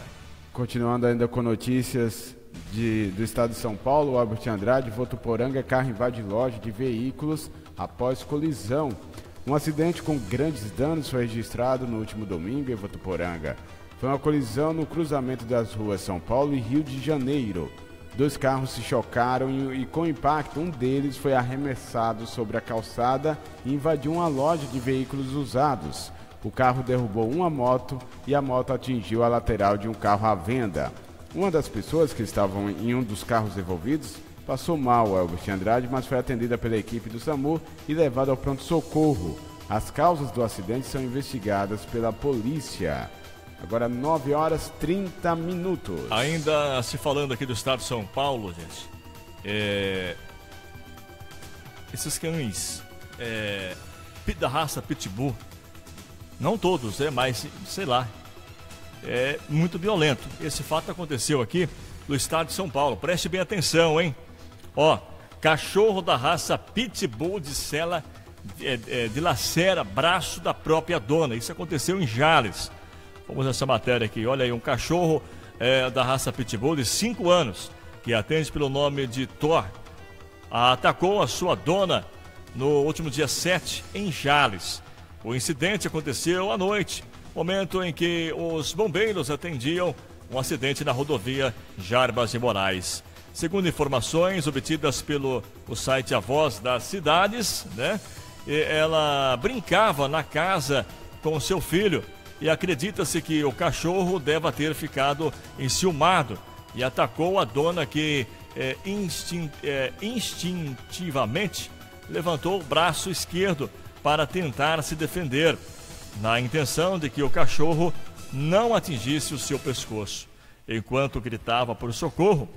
Continuando ainda com notícias de, do estado de São Paulo, Albert Andrade, Votuporanga, carro invade loja de veículos após colisão. Um acidente com grandes danos foi registrado no último domingo em Votuporanga. Foi uma colisão no cruzamento das ruas São Paulo e Rio de Janeiro. Dois carros se chocaram e, e, com impacto, um deles foi arremessado sobre a calçada e invadiu uma loja de veículos usados. O carro derrubou uma moto e a moto atingiu a lateral de um carro à venda. Uma das pessoas que estavam em um dos carros envolvidos passou mal, Elbert Andrade, mas foi atendida pela equipe do SAMU e levada ao pronto-socorro. As causas do acidente são investigadas pela polícia. Agora 9 horas 30 minutos. Ainda se falando aqui do estado de São Paulo, gente. É... Esses cães é... da raça Pitbull, não todos, é, mas sei lá, é muito violento. Esse fato aconteceu aqui no estado de São Paulo. Preste bem atenção, hein? Ó, cachorro da raça Pitbull de Sela é, é, dilacera braço da própria dona. Isso aconteceu em Jales. Vamos nessa matéria aqui. Olha aí, um cachorro é, da raça Pitbull de 5 anos, que atende pelo nome de Thor, atacou a sua dona no último dia 7 em Jales. O incidente aconteceu à noite, momento em que os bombeiros atendiam um acidente na rodovia Jarbas de Moraes. Segundo informações obtidas pelo o site A Voz das Cidades, né? Ela brincava na casa com seu filho e acredita-se que o cachorro deva ter ficado enciumado e atacou a dona que é, é, instintivamente levantou o braço esquerdo para tentar se defender, na intenção de que o cachorro não atingisse o seu pescoço. Enquanto gritava por socorro,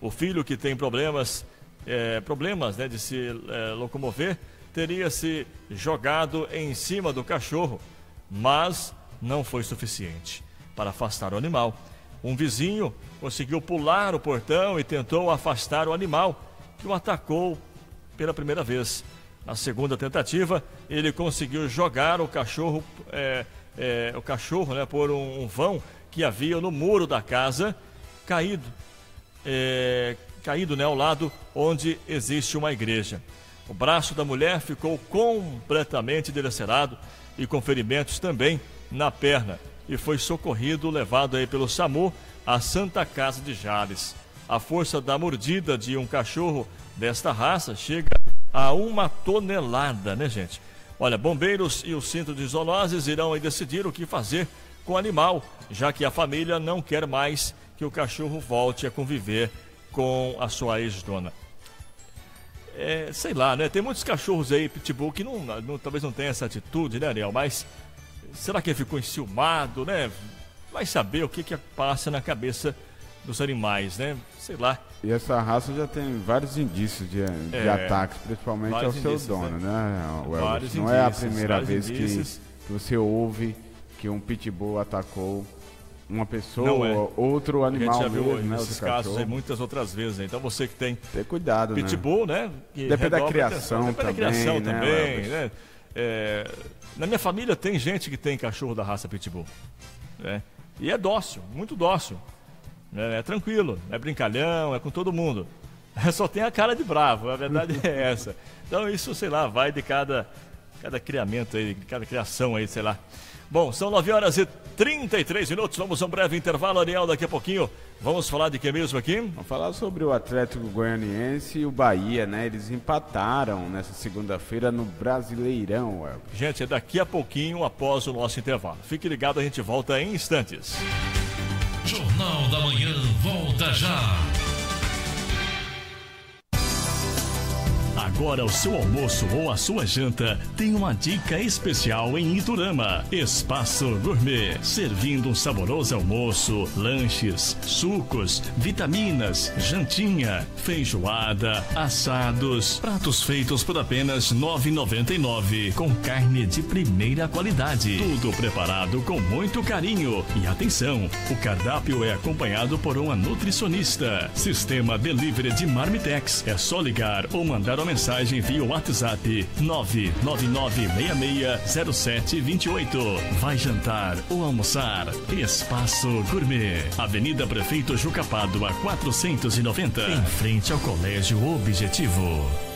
o filho que tem problemas, é, problemas né, de se é, locomover, teria se jogado em cima do cachorro, mas não foi suficiente para afastar o animal. Um vizinho conseguiu pular o portão e tentou afastar o animal, que o atacou pela primeira vez. Na segunda tentativa, ele conseguiu jogar o cachorro, é, é, o cachorro, né, por um, um vão que havia no muro da casa, caído é, caído né, ao lado onde existe uma igreja. O braço da mulher ficou completamente dilacerado e com ferimentos também na perna e foi socorrido, levado aí pelo SAMU à Santa Casa de Jales. A força da mordida de um cachorro desta raça chega a uma tonelada, né, gente? Olha, bombeiros e o centro de zoonoses irão decidir o que fazer com o animal, já que a família não quer mais que o cachorro volte a conviver com a sua ex-dona. É, sei lá, né? Tem muitos cachorros aí, pitbull, que não, não, talvez não tenha essa atitude, né, Ariel? Mas será que ele ficou enciumado, né? Vai saber o que que passa na cabeça dos animais, né? Sei lá. E essa raça já tem vários indícios de, de é, ataques, principalmente ao seu dono, né? né vários não indícios, é a primeira vez que, que você ouve que um pitbull atacou uma pessoa, é. outro animal a gente já viu mesmo, né, nesses casos aí muitas outras vezes. Né? Então você que tem ter cuidado, né? pitbull, né? né Depende da criação Depende também, da criação né, também, né? É, na minha família tem gente que tem cachorro da raça pitbull, né? E é dócil, muito dócil. É, é tranquilo, é brincalhão, é com todo mundo. Só tem a cara de bravo, a verdade é essa. Então isso, sei lá, vai de cada, cada criamento aí, de cada criação aí, sei lá. Bom, são 9 horas e 33 minutos. Vamos a um breve intervalo, Ariel. Daqui a pouquinho vamos falar de que mesmo aqui? Vamos falar sobre o Atlético Goianiense e o Bahia, né? Eles empataram nessa segunda-feira no Brasileirão. Ué. Gente, é daqui a pouquinho após o nosso intervalo. Fique ligado, a gente volta em instantes. Jornal da Manhã volta já. Agora o seu almoço ou a sua janta tem uma dica especial em Iturama. Espaço Gourmet, servindo um saboroso almoço, lanches, sucos, vitaminas, jantinha, feijoada, assados, pratos feitos por apenas R$ 9,99 com carne de primeira qualidade. Tudo preparado com muito carinho. E atenção, o cardápio é acompanhado por uma nutricionista. Sistema Delivery de Marmitex. É só ligar ou mandar mensagem via WhatsApp 999660728. Vai jantar ou almoçar? Espaço Gourmet. Avenida Prefeito Juca Pádua, 490. Em frente ao Colégio Objetivo.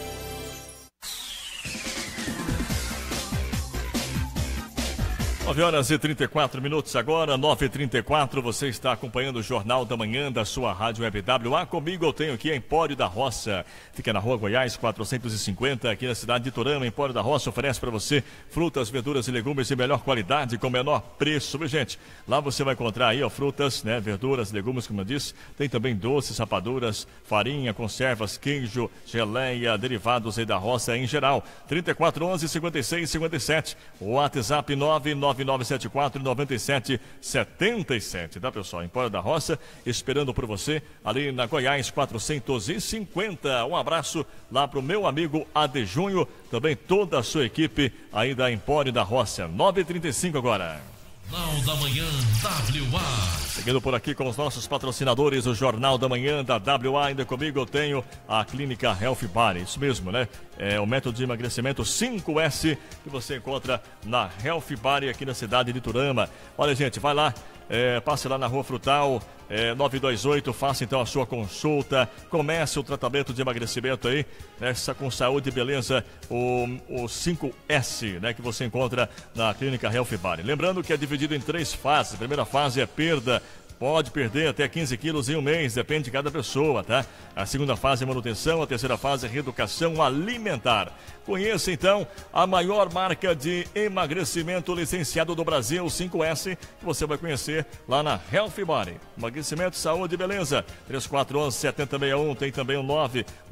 9 horas e 34 minutos agora, 9 e 34 você está acompanhando o Jornal da Manhã da sua Rádio Web WA. Comigo eu tenho aqui Empório da Roça. Fica na rua Goiás 450, aqui na cidade de Torama. Empório da Roça oferece para você frutas, verduras e legumes de melhor qualidade, com menor preço, viu, gente? Lá você vai encontrar aí, ó, frutas, né, verduras, legumes, como eu disse. Tem também doces, rapaduras, farinha, conservas, queijo, geleia, derivados aí da roça em geral. 3411 56 57. WhatsApp 99 9974 9777, tá pessoal? Empório da Roça, esperando por você ali na Goiás 450. Um abraço lá pro meu amigo Adejunho, também toda a sua equipe aí da Empório da Roça. 9h35 agora. Jornal da Manhã WA. Seguindo por aqui com os nossos patrocinadores, o Jornal da Manhã da WA. Ainda comigo eu tenho a Clínica Health Bar. Isso mesmo, né? É o método de emagrecimento 5S que você encontra na Health Bar aqui na cidade de Turama. Olha, gente, vai lá, é, passe lá na Rua Frutal, é, 928, faça então a sua consulta, comece o tratamento de emagrecimento aí, essa com saúde e beleza, o, o 5S, né, que você encontra na Clínica Health Bar. Lembrando que é dividido em três fases. A primeira fase é perda Pode perder até 15 quilos em um mês, depende de cada pessoa, tá? A segunda fase é manutenção, a terceira fase é reeducação alimentar. Conheça então a maior marca de emagrecimento licenciado do Brasil, 5S, que você vai conhecer lá na Healthy Body. Emagrecimento, saúde e beleza. 3411-7061, tem também o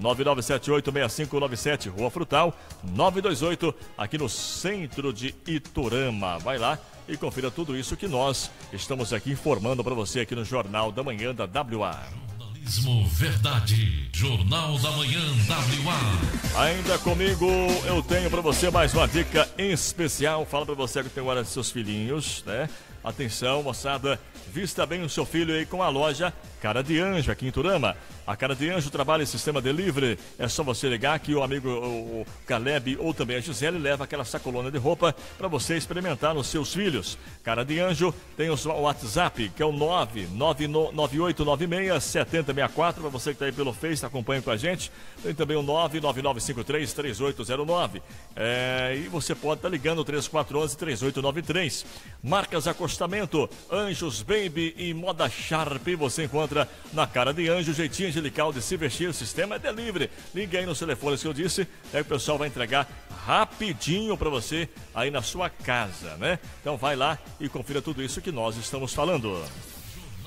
99978-6597, Rua Frutal, 928, aqui no centro de Iturama. Vai lá e confira tudo isso que nós estamos aqui informando para você aqui no Jornal da Manhã da WA. Jornalismo Verdade, Jornal da Manhã WA. Ainda comigo eu tenho para você mais uma dica especial. Fala para você que tem hora de seus filhinhos, né? Atenção, moçada, vista bem o seu filho aí com a loja Cara de Anjo aqui em Turama. A Cara de Anjo trabalha em sistema delivery. É só você ligar que o amigo o, Caleb ou também a Gisele leva aquela sacolona de roupa para você experimentar nos seus filhos. Cara de Anjo tem o WhatsApp que é o 998967064 para você que está aí pelo Face, acompanha com a gente. Tem também o 999533809. É, e você pode estar tá ligando 3411-3893. Marcas Acostamento, Anjos Baby e Moda Sharp. Você encontra na Cara de Anjo, jeitinho angelical de se vestir. O sistema é delivery. Ligue aí nos telefones que eu disse. Aí o pessoal vai entregar rapidinho para você aí na sua casa, né? Então vai lá e confira tudo isso que nós estamos falando.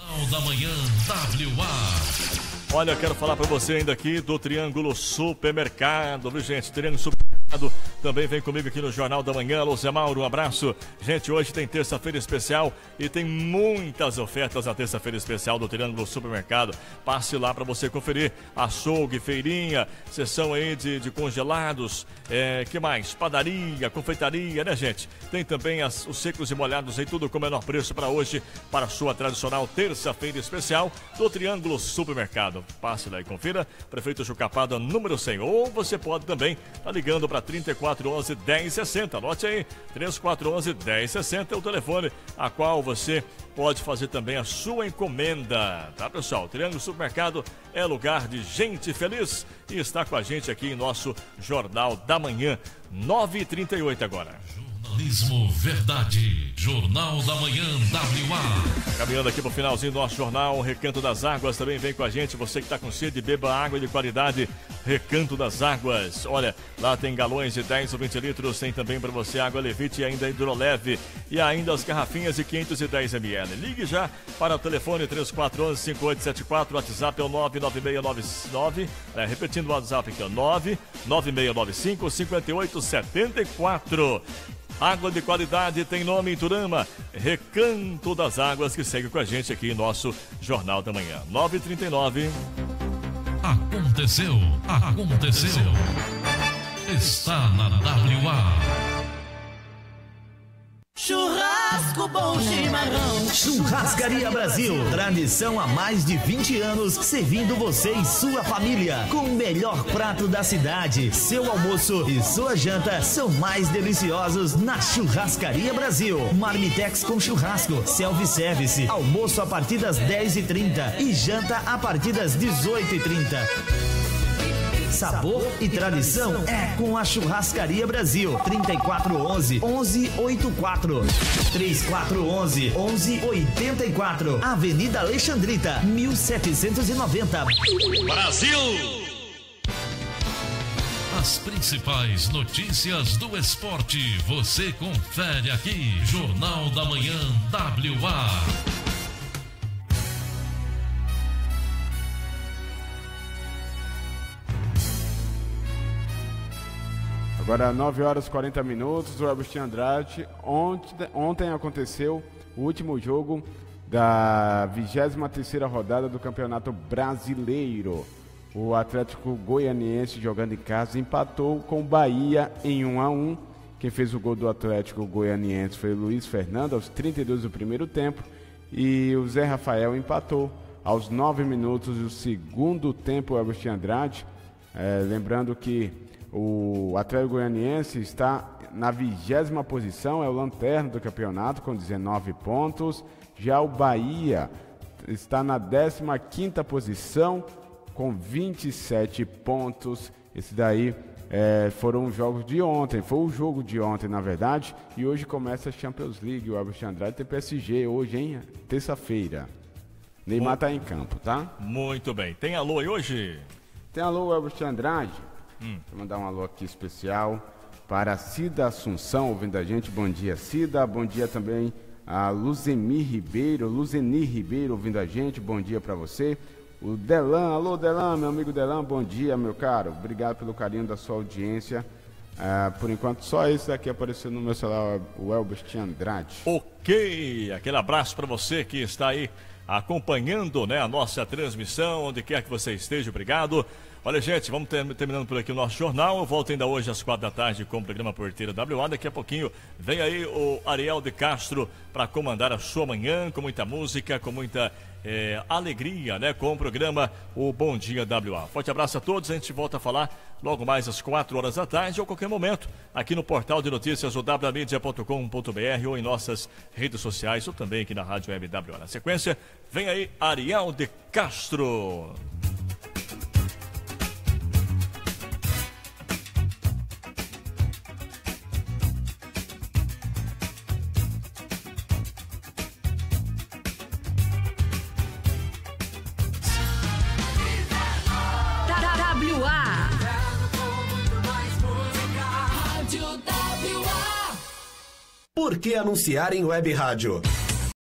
Jornal da Manhã WA. Olha, quero falar para você ainda aqui do Triângulo Supermercado, viu gente? Triângulo Supermercado também vem comigo aqui no Jornal da Manhã. Zé Mauro, um abraço. Gente, hoje tem terça-feira especial e tem muitas ofertas na terça-feira especial do Triângulo Supermercado. Passe lá para você conferir. Açougue, feirinha, sessão aí de, de congelados, é, que mais? Padaria, confeitaria, né, gente? Tem também as, os secos e molhados aí, tudo com menor preço para hoje, para a sua tradicional terça-feira especial do Triângulo Supermercado. Passe lá e confira. Prefeito Chucapada, número 100. Ou você pode também tá ligando para 3411 1060. Anote aí, 3411 1060 é o telefone a qual você pode fazer também a sua encomenda, tá pessoal? Triângulo Supermercado é lugar de gente feliz e está com a gente aqui em nosso Jornal da Manhã, 9h38 agora. Jornalismo Verdade. Jornal da Manhã WA. Caminhando aqui pro finalzinho do nosso jornal, Recanto das Águas também vem com a gente. Você que está com sede, beba água de qualidade. Recanto das Águas. Olha, lá tem galões de 10 ou 20 litros. Tem também para você água Levite e ainda hidroleve. E ainda as garrafinhas de 510 ml. Ligue já para o telefone 3411-5874. WhatsApp é o 99699. É, repetindo o WhatsApp aqui, ó. 99695-5874. Água de qualidade tem nome Turama. Recanto das Águas que segue com a gente aqui em nosso Jornal da Manhã. 9h39. Aconteceu, aconteceu. Está na WA. Churrasco bom chimarrão. Churrascaria Brasil. Tradição há mais de 20 anos, servindo você e sua família com o melhor prato da cidade. Seu almoço e sua janta são mais deliciosos na Churrascaria Brasil. Marmitex com churrasco, self-service, almoço a partir das 10h30 e janta a partir das 18h30. Sabor e tradição é com a Churrascaria Brasil. 3411 1184 3411 1184 Avenida Alexandrita 1790 Brasil! As principais notícias do esporte você confere aqui. Jornal da Manhã WA. Agora 9 horas e 40 minutos, o Agostinho Andrade. Ontem, ontem aconteceu o último jogo da 23 rodada do Campeonato Brasileiro. O Atlético Goianiense jogando em casa empatou com o Bahia em 1 a 1. Quem fez o gol do Atlético Goianiense foi o Luiz Fernando aos 32 do primeiro tempo e o Zé Rafael empatou aos 9 minutos do segundo tempo o Agostinho Andrade. É, lembrando que o Atlético Goianiense está na vigésima posição, é o lanterna do campeonato com 19 pontos. Já o Bahia está na 15 quinta posição com 27 pontos. Esse daí é, foram os jogos de ontem, foi o jogo de ontem, na verdade. E hoje começa a Champions League. O Agostinho Andrade tem PSG hoje, hein? Terça-feira. Neymar está em campo, tá? Muito bem. Tem alô aí hoje? Tem alô, Agostinho Andrade? Hum. Vou mandar um alô aqui especial para Cida Assunção, ouvindo a gente. Bom dia, Cida. Bom dia também a Luzemir Ribeiro, Luzenir Ribeiro, ouvindo a gente. Bom dia para você. O Delan, alô Delan, meu amigo Delan, bom dia, meu caro. Obrigado pelo carinho da sua audiência. Uh, por enquanto, só esse daqui apareceu no meu celular, o Elbert Andrade. Ok, aquele abraço para você que está aí acompanhando né, a nossa transmissão, onde quer que você esteja, obrigado. Olha, gente, vamos ter, terminando por aqui o nosso jornal. Eu volto ainda hoje às quatro da tarde com o programa Porteira WA. Daqui a pouquinho vem aí o Ariel de Castro para comandar a sua manhã com muita música, com muita é, alegria, né? Com o programa O Bom Dia WA. Forte abraço a todos. A gente volta a falar logo mais às quatro horas da tarde ou qualquer momento aqui no portal de notícias o wmedia.com.br ou em nossas redes sociais ou também aqui na Rádio Web WA. Na sequência, vem aí Ariel de Castro. Por que anunciar em web rádio?